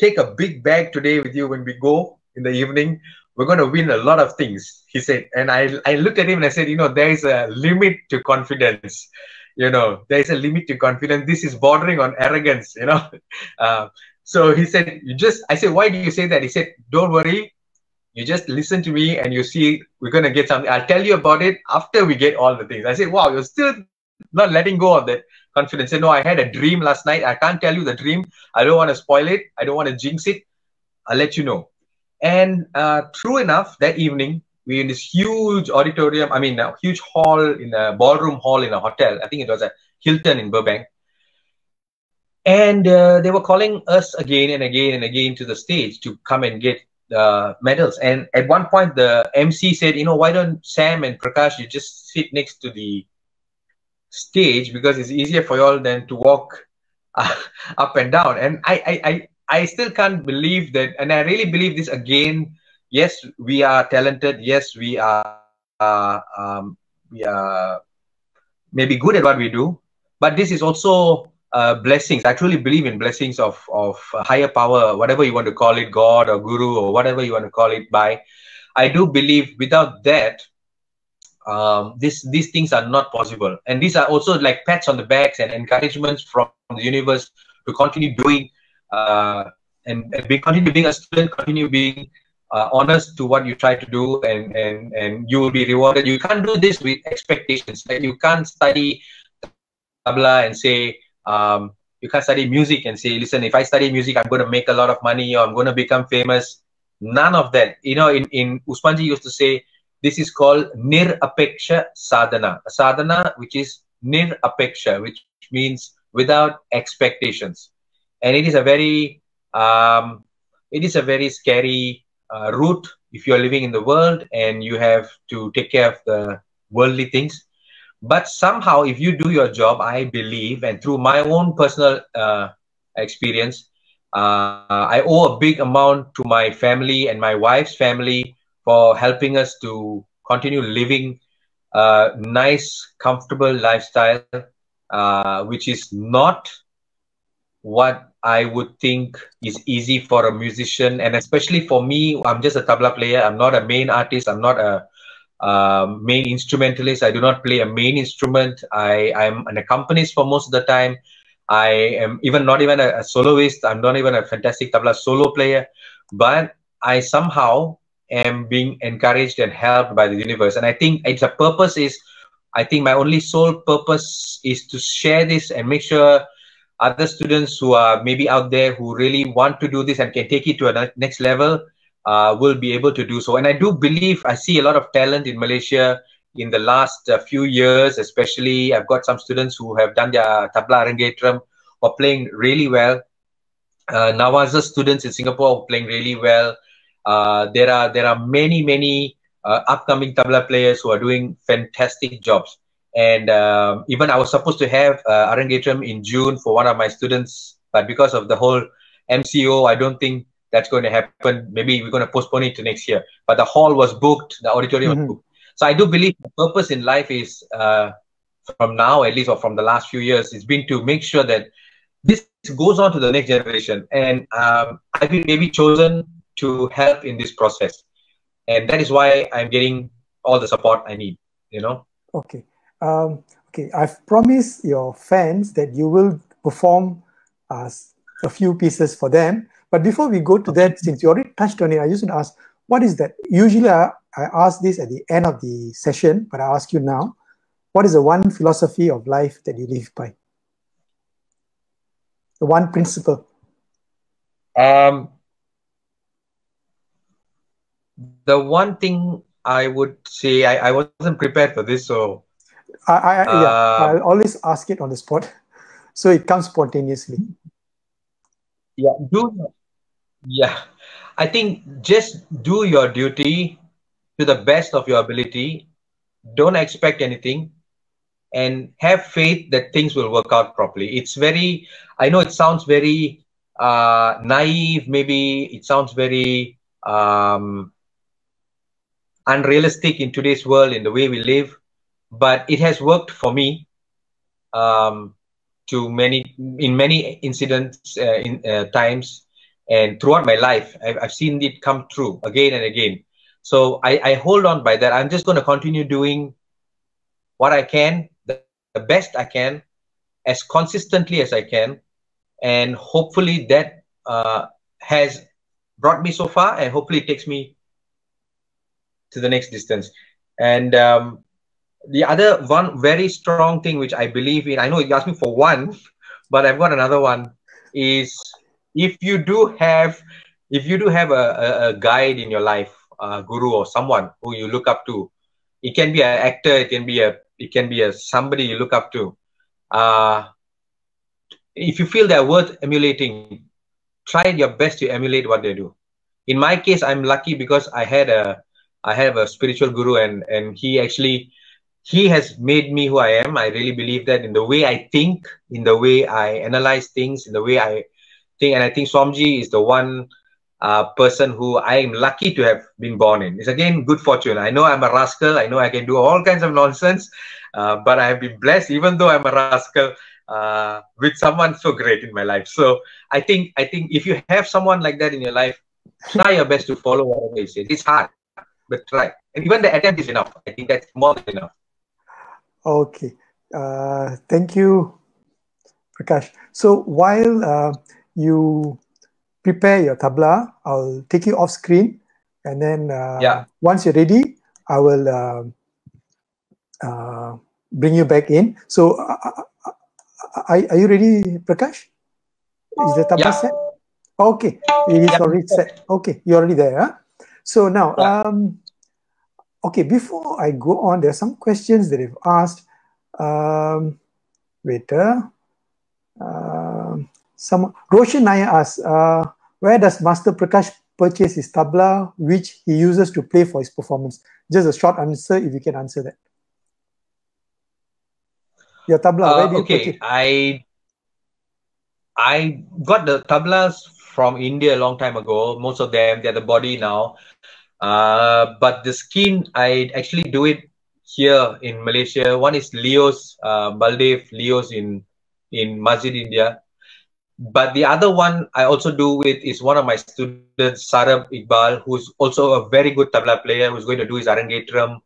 take a big bag today with you when we go in the evening we're going to win a lot of things he said. And i i looked at him and i said you know there is a limit to confidence. You know there is a limit to confidence. This is bordering on arrogance you know. Uh, so he said you just i said why do you say that? He said don't worry. You just listen to me and you see we're going to get something. I'll tell you about it after we get all the things. I said wow you're still not letting go of that confidence. He said, no i had a dream last night. I can't tell you the dream. I don't want to spoil it. I don't want to jinx it. I'll let you know and uh, true enough that evening we in this huge auditorium, I mean, a huge hall in a ballroom hall in a hotel. I think it was a Hilton in Burbank. And uh, they were calling us again and again and again to the stage to come and get uh, medals. And at one point, the MC said, you know, why don't Sam and Prakash, you just sit next to the stage because it's easier for y'all than to walk uh, up and down. And I, I, I, I still can't believe that. And I really believe this again yes, we are talented. Yes, we are uh, um, we are maybe good at what we do, but this is also uh, blessings. I truly believe in blessings of of higher power, whatever you want to call it, God or Guru or whatever you want to call it. By, I do believe without that, um, this these things are not possible. And these are also like pats on the backs and encouragements from the universe to continue doing uh, and, and be, continue being a student, continue being uh, honest to what you try to do and, and, and you will be rewarded. You can't do this with expectations. You can't study tabla and say, um, you can't study music and say, listen, if I study music, I'm going to make a lot of money or I'm going to become famous. None of that. You know, in, in Usmanji used to say, this is called nirapeksha sadhana. Sadhana which is nirapeksha, which means without expectations. And it is a very, um, it is a very scary uh, route if you're living in the world and you have to take care of the worldly things. But somehow, if you do your job, I believe, and through my own personal uh, experience, uh, I owe a big amount to my family and my wife's family for helping us to continue living a nice, comfortable lifestyle, uh, which is not what I would think is easy for a musician, and especially for me, I'm just a tabla player. I'm not a main artist. I'm not a uh, main instrumentalist. I do not play a main instrument. I I'm an accompanist for most of the time. I am even not even a, a soloist. I'm not even a fantastic tabla solo player, but I somehow am being encouraged and helped by the universe. And I think its a purpose is, I think my only sole purpose is to share this and make sure other students who are maybe out there who really want to do this and can take it to a next level uh, will be able to do so. And I do believe I see a lot of talent in Malaysia in the last uh, few years, especially I've got some students who have done their tabla arangetram or playing really well. Uh, Nawaza students in Singapore are playing really well. Uh, there are there are many many uh, upcoming tabla players who are doing fantastic jobs. And um, even I was supposed to have uh, Arangetram in June for one of my students, but because of the whole MCO, I don't think that's going to happen. Maybe we're going to postpone it to next year. But the hall was booked, the auditorium mm-hmm. was booked. So I do believe the purpose in life is, uh, from now at least, or from the last few years, it's been to make sure that this goes on to the next generation. And um, I've been maybe chosen to help in this process. And that is why I'm getting all the support I need, you know? Okay. Um, okay. I've promised your fans that you will perform uh, a few pieces for them. But before we go to that, since you already touched on it, I used to ask, what is that? Usually I, I ask this at the end of the session, but I ask you now, what is the one philosophy of life that you live by? The one principle. Um, the one thing I would say, I, I wasn't prepared for this, so. I, I uh, yeah, I'll always ask it on the spot, so it comes spontaneously. Yeah, do yeah. I think just do your duty to the best of your ability. Don't expect anything and have faith that things will work out properly. It's very, I know it sounds very uh, naive, maybe it sounds very um, unrealistic in today's world, in the way we live, but it has worked for me. Um, to many in many incidents uh, in uh, times and throughout my life I've, I've seen it come true again and again so I, I hold on by that i'm just going to continue doing what i can the, the best i can as consistently as i can and hopefully that uh, has brought me so far and hopefully it takes me to the next distance and um, the other one very strong thing which I believe in, I know you asked me for one, but I've got another one, is if you do have if you do have a, a, a guide in your life, a guru or someone who you look up to, it can be an actor, it can be a it can be a somebody you look up to. Uh, if you feel they're worth emulating, try your best to emulate what they do. In my case, I'm lucky because I had a I have a spiritual guru and and he actually he has made me who I am. I really believe that in the way I think, in the way I analyze things, in the way I think. And I think Swamji is the one uh, person who I am lucky to have been born in. It's again good fortune. I know I'm a rascal. I know I can do all kinds of nonsense, uh, but I have been blessed, even though I'm a rascal, uh, with someone so great in my life. So I think I think if you have someone like that in your life, try your best to follow whatever he says. It's hard, but try. And even the attempt is enough. I think that's more than enough. Okay. Uh, thank you, Prakash. So while uh, you prepare your tabla, I'll take you off screen. And then uh, yeah. once you're ready, I will uh, uh, bring you back in. So uh, are, are you ready, Prakash? Is the tabla yeah. set? Okay, it is yeah. already set. Okay, you're already there. Huh? So now, um, okay, before I go on, there are some questions that I've asked. Um, wait, uh, uh, some Roshan Naya asks, uh, where does Master Prakash purchase his tabla, which he uses to play for his performance? Just a short answer, if you can answer that. Your tabla, where do you uh, okay, purchase? I I got the tablas from India a long time ago. Most of them, they're the body now. Uh, but the skin, I actually do it here in Malaysia. One is Leo's, uh, Baldev Leo's in, in Masjid, India. But the other one I also do with is one of my students, Sarab Iqbal, who's also a very good tabla player, who's going to do his Arangetram.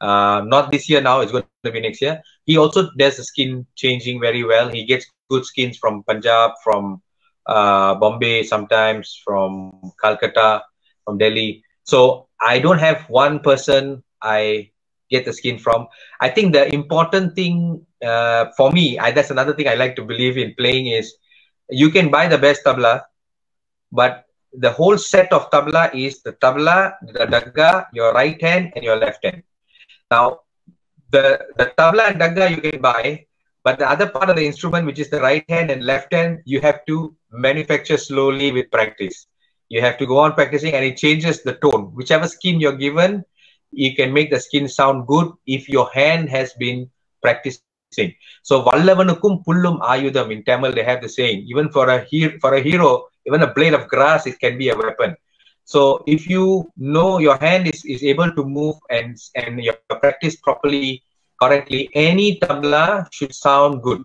Uh, not this year now, it's going to be next year. He also does the skin changing very well. He gets good skins from Punjab, from uh, Bombay, sometimes from Calcutta, from Delhi. So I don't have one person I get the skin from. I think the important thing uh, for me, I, that's another thing I like to believe in playing is you can buy the best tabla, but the whole set of tabla is the tabla, the dagga, your right hand and your left hand. Now, the, the tabla and dagga you can buy, but the other part of the instrument, which is the right hand and left hand, you have to manufacture slowly with practice you have to go on practicing and it changes the tone whichever skin you're given you can make the skin sound good if your hand has been practicing so vallavanukum pullum ayudam in tamil they have the saying even for a hero for a hero even a blade of grass, it can be a weapon. So if you know your hand is, is able to move and and you practice properly, correctly, any tabla should sound good.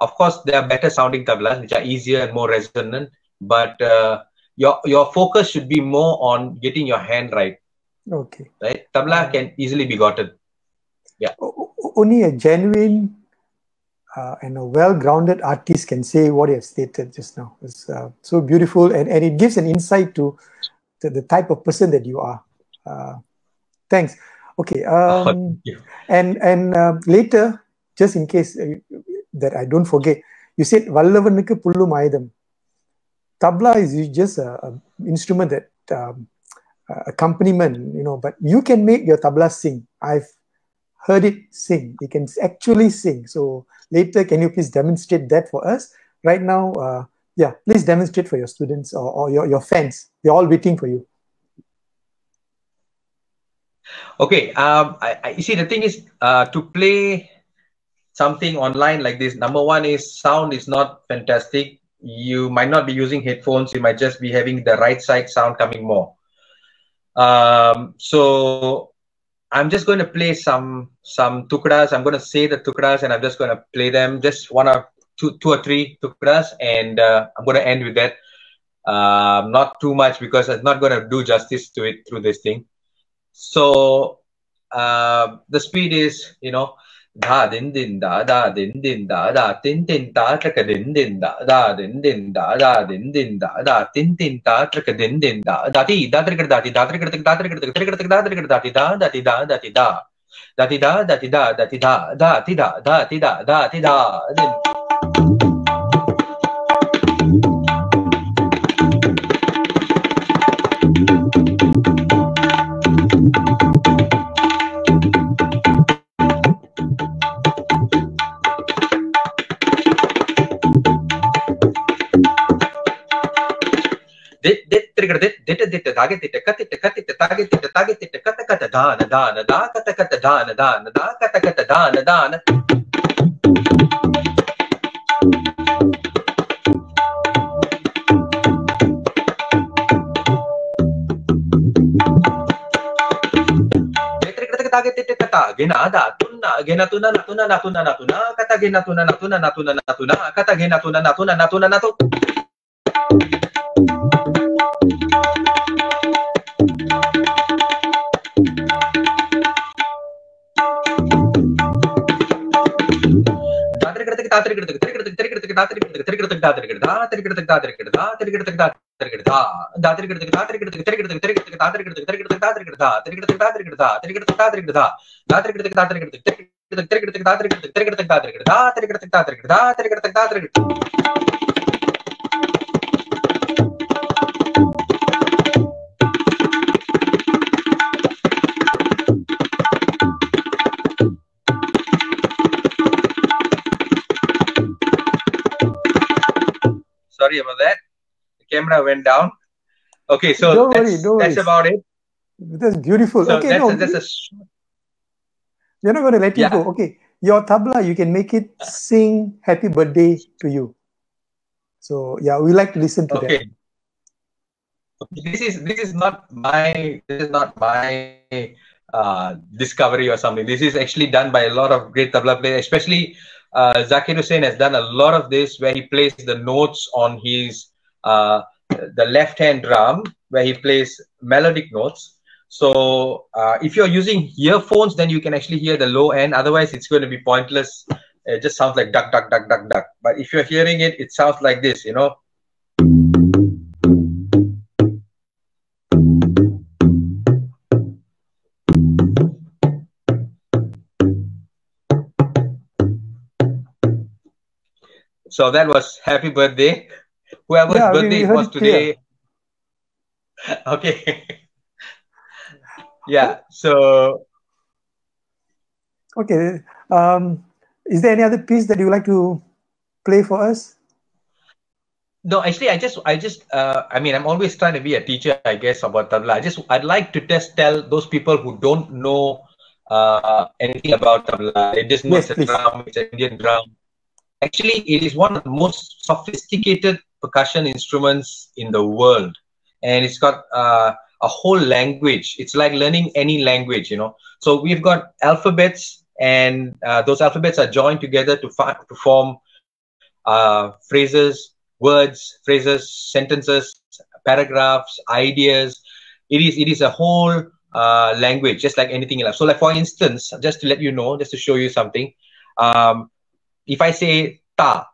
Of course, there are better sounding tablas which are easier and more resonant, but uh, your your focus should be more on getting your hand right. Okay. Right, tabla can easily be gotten. Yeah. Only a genuine uh, and a well-grounded artist can say what you have stated just now. It's uh, so beautiful, and, and it gives an insight to, to the type of person that you are. Uh, thanks. Okay. Um, oh, and and uh, later, just in case uh, that I don't forget, you said Vallavanuku Pullum Ayudam. Tabla is just a, a instrument that um, accompaniment, you know, but you can make your tabla sing. I've heard it sing. It can actually sing. So later, can you please demonstrate that for us? Right now, uh, yeah, please demonstrate for your students or, or your, your fans. They're all waiting for you. Okay. Um, I, I, you see, the thing is uh, to play something online like this, number one is sound is not fantastic. You might not be using headphones. You might just be having the right side sound coming more. Um, so I'm just going to play some some tukras. I'm going to say the tukras and I'm just going to play them, just one or two, two or three tukras, and uh, I'm going to end with that. Uh, not too much because I'm not going to do justice to it through this thing. So uh, the speed is, you know, da din din da da din din da da tin tin da traka din din da da din din da da din din da da tin tin da traka din din da da ti da traka da ti da traka da traka da traka da traka da ti da da ti da da ti da da ti da da ti da da ti da da ti da da ti da da ti da din dit dit trigger dit dit dit dage dit kat dit kat dit tage dit tage dit kat kat dan dan da kat kat dan dan da kat kat dan dan ginada tunna ginatuna natuna natuna natuna kata ginatuna natuna natuna natuna kata ginatuna natuna natuna natuna திருக்கிறதுக்கு திருக்கிறதுக்கு திருக்கிறதுக்கு தா திருக்கிறதுக்கு திருக்கிறதுக்கு தா திருக்கிறதா திருக்கிறதுக்கு தா திருக்கிறதா திருக்கிறதுக்கு தா திருக்கிறதா தா திருக்கிறதுக்கு தா திருக்கிறதுக்கு திருக்கிறதுக்கு திருக்கிறதுக்கு தா திருக்கிறதுக்கு திருக்கிறதுக்கு தா திருக்கிறதா திருக்கிறதுக்கு தா திருக்கிறதா திருக்கிறதுக்கு தா திருக்கிறதா தா திருக்கிறதுக்கு தா திருக்கிறதுக்கு திருக்கிறதுக்கு திருக்கிறதுக்கு தா திருக்கிறதுக்கு sorry about that. The camera went down. Okay, so don't that's, worry, that's about it. That's beautiful. So okay, that's, no, a, that's a, we're not going to let you yeah. go. Okay, your tabla, you can make it sing happy birthday to you. So yeah, we like to listen to okay. that. This is this is not my this is not my uh, discovery or something. This is actually done by a lot of great tabla players, especially uh, Zakir Hussain has done a lot of this where he plays the notes on his uh, the left hand drum where he plays melodic notes. So uh, if you're using earphones, then you can actually hear the low end. Otherwise, it's going to be pointless. It just sounds like duck, duck, duck, duck, duck. But if you're hearing it, it sounds like this, you know. So that was happy birthday. Whoever's yeah, birthday was today. okay. yeah. So. Okay. Um, is there any other piece that you like to play for us? No, actually, I just, I just, uh, I mean, I'm always trying to be a teacher, I guess, about tabla. I just, I'd like to just tell those people who don't know uh, anything about tabla. They just know yes, it's a drum, it's an Indian drum actually it is one of the most sophisticated percussion instruments in the world, and it's got uh, a whole language. It's like learning any language, you know. So we've got alphabets, and uh, those alphabets are joined together to, to form uh, phrases, words, phrases, sentences, paragraphs, ideas. It is it is a whole uh, language, just like anything else. So, like for instance, just to let you know, just to show you something, um, if I say ta,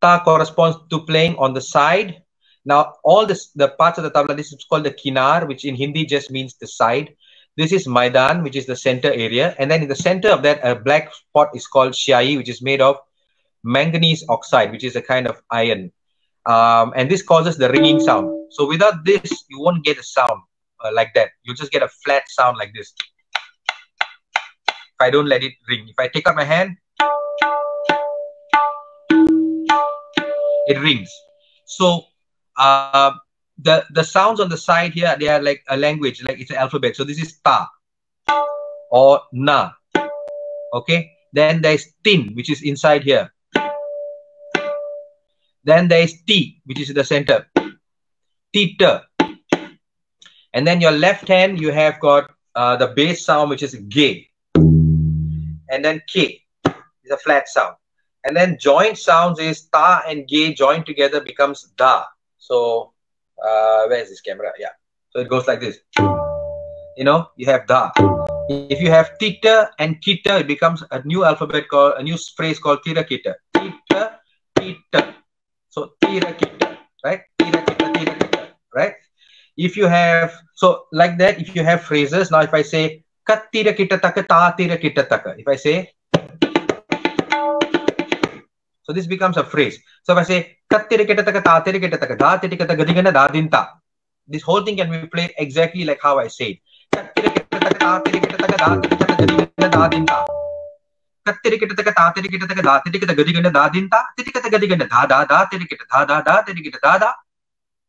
ta corresponds to playing on the side. Now, all this the parts of the tabla, this is called the kinar, which in Hindi just means the side. This is maidan, which is the center area, and then in the center of that, a black spot is called syahi, which is made of manganese oxide, which is a kind of iron. Um, and this causes the ringing sound. So without this, you won't get a sound uh, like that. You just get a flat sound like this. If I don't let it ring. If I take out my hand, it rings. So uh, the the sounds on the side here, they are like a language, like it's an alphabet. So this is ta or na. Okay. Then there's tin, which is inside here. Then there is T, which is the center. Tita. And then your left hand, you have got uh, the bass sound, which is G. And then K is a flat sound. And then joint sounds is Ta and G joined together becomes Da. So uh, where is this camera? Yeah. So it goes like this. You know, you have Da. If you have Tita and Kita, it becomes a new alphabet called, a new phrase called Tira Kita. Tita, Tita. So tira kita, right? Tira kita, tira kita, right? If you have so like that, if you have phrases, now if I say kat tira kita taka ta tira kita taka, if I say so this becomes a phrase. So if I say this whole thing can be played exactly like how I said.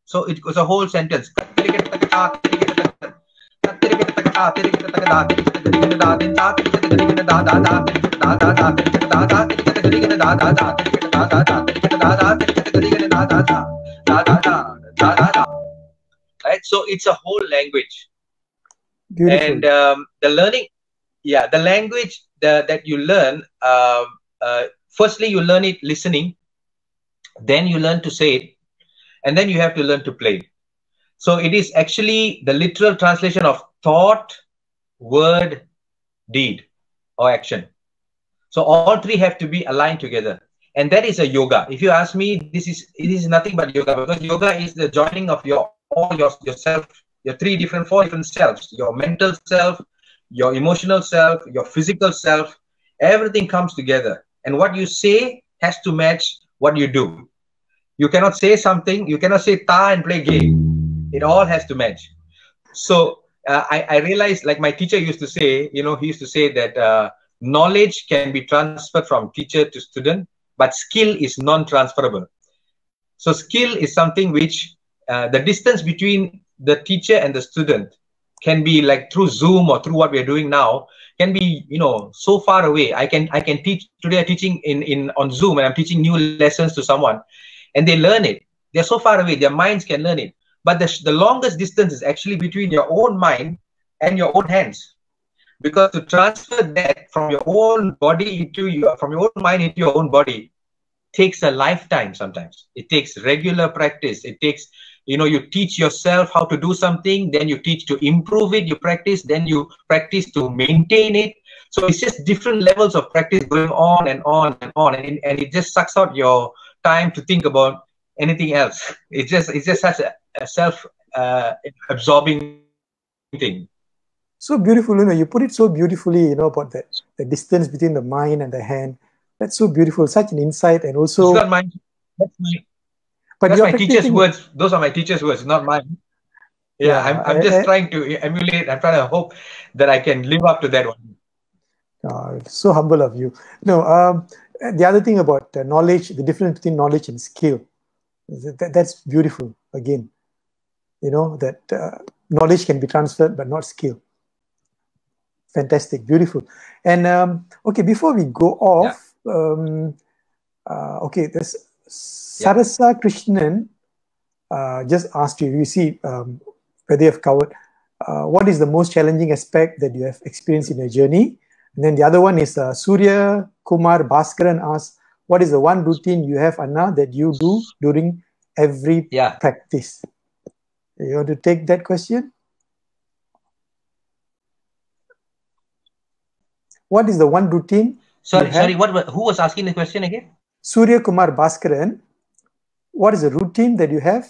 So it was a whole sentence. Right? So it's a whole language. Beautiful. And um, the learning, yeah, the language the, that you learn, uh, uh, firstly, you learn it listening, then you learn to say it, and then you have to learn to play it. So it is actually the literal translation of thought, word, deed, or action so all three have to be aligned together and that is a yoga if you ask me this is it is nothing but yoga because yoga is the joining of your all your yourself your three different four different selves your mental self your emotional self, your physical self, everything comes together. And what you say has to match what you do. You cannot say something, you cannot say ta and play gay. It all has to match. So uh, I, I realized, like my teacher used to say, you know, he used to say that uh, knowledge can be transferred from teacher to student, but skill is non transferable. So skill is something which uh, the distance between the teacher and the student can be like through zoom or through what we're doing now can be you know so far away. I can i can teach today i'm teaching in in on zoom and i'm teaching new lessons to someone and they learn it. They're so far away their minds can learn it. But the, the longest distance is actually between your own mind and your own hands because to transfer that from your own body into your from your own mind into your own body takes a lifetime sometimes. It takes regular practice. It takes you know you teach yourself how to do something then you teach to improve it you practice then you practice to maintain it. So it's just different levels of practice going on and on and on and, and it just sucks out your time to think about anything else. It's just it's just such a, a self uh, absorbing thing so beautiful you know you put it so beautifully you know about that the distance between the mind and the hand that's so beautiful such an insight and also It's not mine. That's my, but that's my teacher's words those are my teacher's words not mine yeah, Yeah, I'm, I'm I- just I- trying to emulate i'm trying to hope that i can live up to that one Oh, so humble of you. No, um, the other thing about uh, knowledge, the difference between knowledge and skill, that, that's beautiful. Again, you know that uh, knowledge can be transferred, but not skill. Fantastic, beautiful. And um, okay, before we go off, um, uh, okay, this Sarasa Krishnan uh, just asked you, you see um, whether you've covered uh, what is the most challenging aspect that you have experienced in your journey. And then the other one is uh, Surya Kumar Bhaskaran asks, what is the one routine you have, Anna, that you do during every yeah. practice? You want to take that question? What is the one routine? Sorry, sorry. What who was asking the question again? Surya Kumar Bhaskaran. What is the routine that you have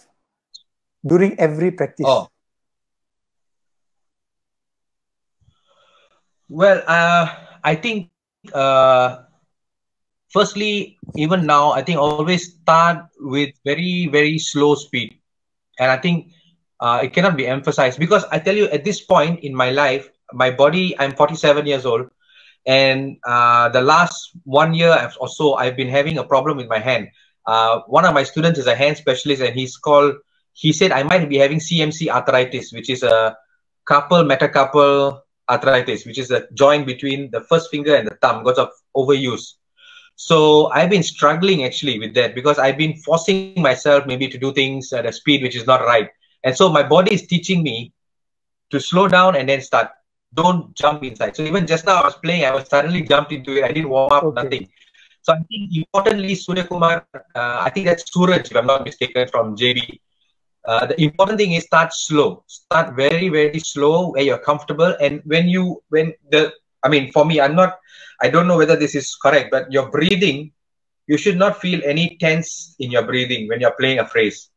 during every practice? Oh. Well, uh, I think uh, firstly, even now, I think always start with very, very slow speed. And I think uh, it cannot be emphasized because I tell you, at this point in my life, my body, I'm 47 years old. And uh, the last one year or so, I've been having a problem with my hand. Uh, one of my students is a hand specialist, and he's called, he said I might be having CMC arthritis, which is a carpal metacarpal arthritis, which is the joint between the first finger and the thumb because of overuse. So I've been struggling actually with that because I've been forcing myself maybe to do things at a speed which is not right. And so my body is teaching me to slow down and then start. Don't jump inside. So even just now I was playing, I was suddenly jumped into it. I didn't warm up, okay. nothing. So I think importantly, Surya Kumar, uh, I think that's Suraj, if I'm not mistaken, from JB. Uh, the important thing is start slow. Start very, very slow where you're comfortable. And when you, when the, I mean, for me, I'm not I don't know whether this is correct, but your breathing, you should not feel any tense in your breathing when you're playing a phrase.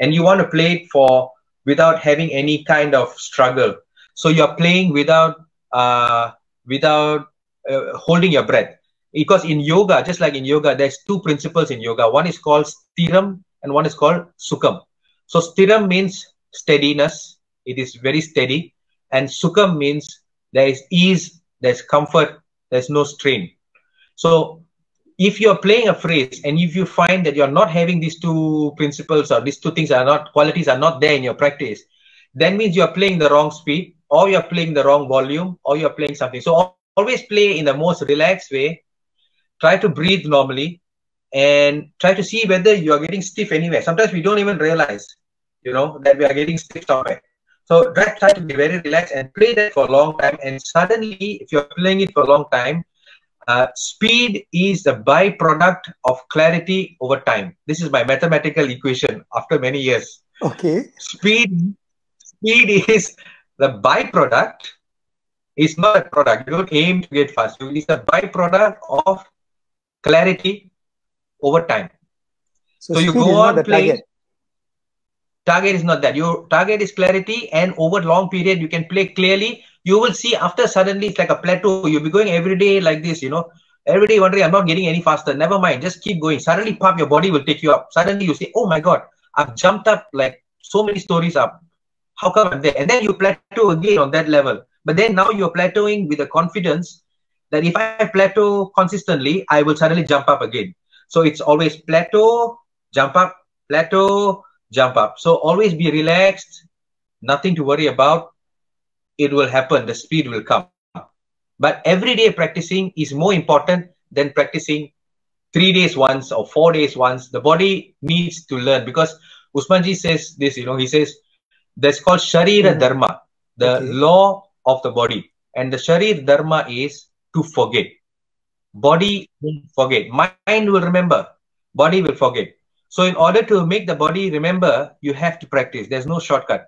And you want to play it for without having any kind of struggle. So you're playing without uh, without uh, holding your breath. Because in yoga, just like in yoga, there's two principles in yoga. One is called sthiram and one is called sukham. So sthiram means steadiness. It is very steady. And sukham means there is ease, there's comfort, there's no strain. So if you're playing a phrase and if you find that you're not having these two principles or these two things are not qualities are not there in your practice, then means you're playing the wrong speed or you're playing the wrong volume or you're playing something. So always play in the most relaxed way. Try to breathe normally and try to see whether you are getting stiff anywhere. Sometimes we don't even realize, you know, that we are getting stiff somewhere. So try to be very relaxed and play that for a long time. And suddenly, if you're playing it for a long time, uh, speed is the byproduct of clarity over time. This is my mathematical equation after many years. Okay. Speed, speed is the byproduct. is not a product. You don't aim to get fast. It's a byproduct of clarity over time. So, so you go on playing. Target target is not that your target is clarity and over long period you can play clearly you will see after suddenly it's like a plateau you'll be going every day like this you know every day wondering i'm not getting any faster never mind just keep going suddenly pop your body will take you up suddenly you say oh my god i've jumped up like so many stories up how come i'm there and then you plateau again on that level but then now you're plateauing with the confidence that if i plateau consistently i will suddenly jump up again so it's always plateau jump up plateau jump up. So always be relaxed, nothing to worry about. It will happen, the speed will come. But everyday practicing is more important than practicing three days once or four days once. The body needs to learn because Usmanji says this, you know, he says that's called Sharira mm-hmm. Dharma, the okay. law of the body. And the Sharir Dharma is to forget. Body will forget. Mind will remember. Body will forget. So in order to make the body remember, you have to practice. There's no shortcut.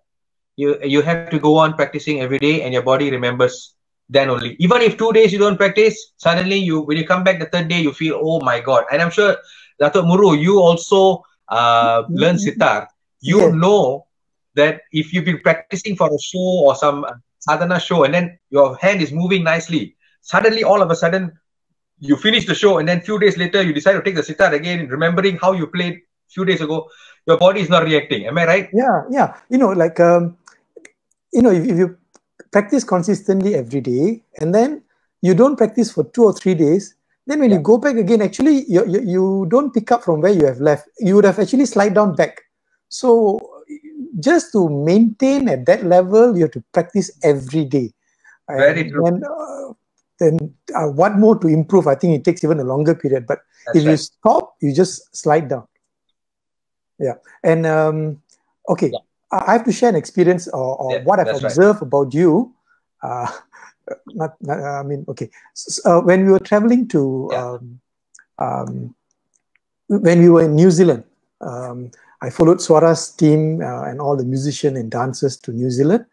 You you have to go on practicing every day, and your body remembers then only. Even if two days you don't practice, suddenly you when you come back the third day, you feel oh my god. And I'm sure Dato Muru, you also uh, learn mm-hmm. sitar. You know that if you've been practicing for a show or some sadhana show, and then your hand is moving nicely, suddenly all of a sudden you finish the show, and then few days later you decide to take the sitar again, remembering how you played few days ago, your body is not reacting. Am I right? Yeah, yeah. You know, like um, you know, if, if you practice consistently every day, and then you don't practice for two or three days, then when yeah. you go back again, actually you, you you don't pick up from where you have left. You would have actually slide down back. So just to maintain at that level, you have to practice every day. Very true. And, uh, then uh, what more to improve? I think it takes even a longer period. But That's if right. you stop, you just slide down. Yeah, and um, okay, yeah. I have to share an experience or, or yeah, what I've observed right. about you. Uh, not, not, I mean, okay. So, uh, when we were traveling to, yeah. um, um, when we were in New Zealand, um, I followed Swara's team uh, and all the musicians and dancers to New Zealand.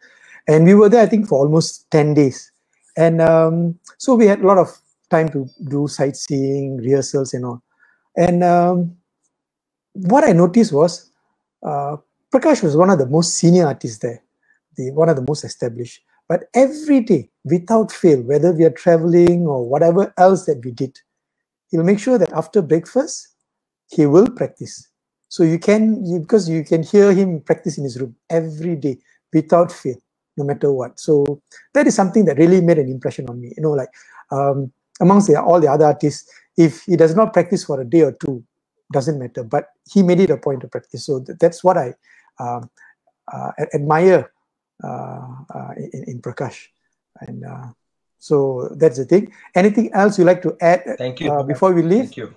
And we were there, I think, for almost 10 days. And um, so we had a lot of time to do sightseeing, rehearsals, and all. And um, what I noticed was uh, Prakash was one of the most senior artists there, the one of the most established. But every day, without fail, whether we are traveling or whatever else that we did, he'll make sure that after breakfast, he will practice. So you can, you, because you can hear him practice in his room every day without fail, no matter what. So that is something that really made an impression on me. You know, like um, amongst the, all the other artists, if he does not practice for a day or two, doesn't matter. But he made it a point to practice. So th that's what I um, uh, admire uh, uh, in, in, Prakash. And uh, so that's the thing. Anything else you like to add? Thank you. before we leave? Thank you.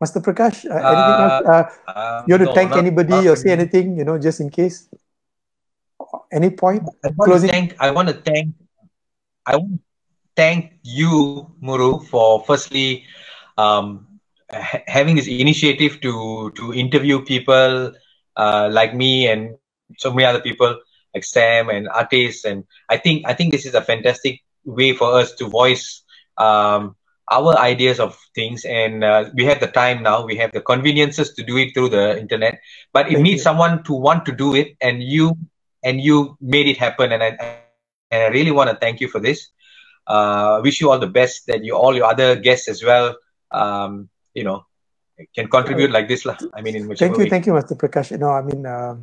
Master Prakash, uh, anything else? Uh, you want to no, thank not, anybody or say anything, you know, just in case? Any point? I want Closing? to thank, I want to thank, I want to thank you, Muru, for firstly um, ha having this initiative to to interview people uh, like me and so many other people like Sam and artists. And I think I think this is a fantastic way for us to voice um, our ideas of things. And uh, we have the time now. We have the conveniences to do it through the internet. But it Thank needs you. someone to want to do it, and you and you made it happen. And I and I really want to thank you for this. Uh, wish you all the best. That you all your other guests as well. Um, you know, can contribute like this. I mean, in Thank you, way. thank you, Mr. Prakash. You know, I mean, uh,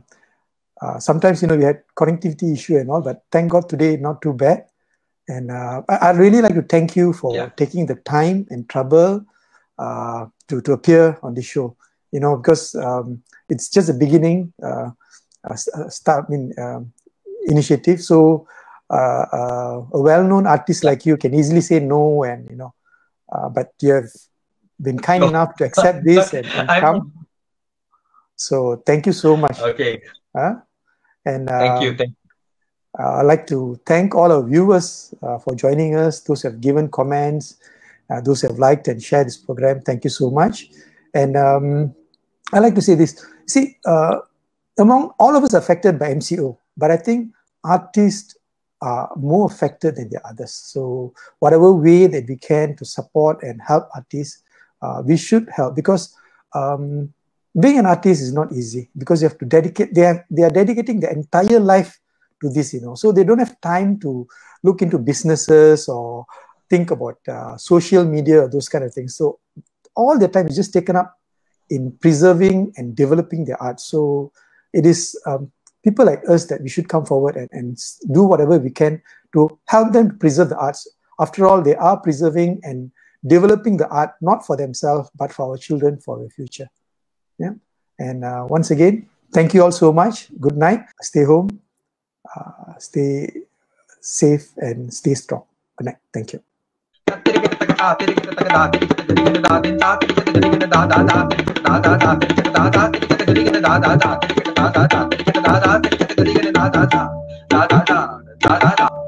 uh, sometimes, you know, we had connectivity issue and all, but thank God today, not too bad. And uh, I, would really like to thank you for yeah. taking the time and trouble uh, to, to appear on this show, you know, because um, it's just the beginning, uh, start, I mean, um, initiative. So uh, a well-known artist like you can easily say no and, you know, but you have been kind no. enough to accept this and, and come. So thank you so much. Okay. Uh, and uh, thank you. Thank uh, I'd like to thank all our viewers uh, for joining us, those who have given comments, uh, those who have liked and shared this program. Thank you so much. And um, I like to say this. See, uh, among all of us affected by MCO, but I think artists are more affected than the others. So whatever way that we can to support and help artists, uh, we should help because um, being an artist is not easy because you have to dedicate they are they are dedicating their entire life to this you know. So they don't have time to look into businesses or think about uh, social media or those kind of things. So all the time is just taken up in preserving and developing their art. So it is um, people like us that we should come forward and, and do whatever we can to help them to preserve the arts. After all they are preserving and developing the art not for themselves but for our children for the future. Yeah. And uh, once again thank you all so much. Good night. Stay home uh, stay safe and stay strong. Good night. Thank you. da da da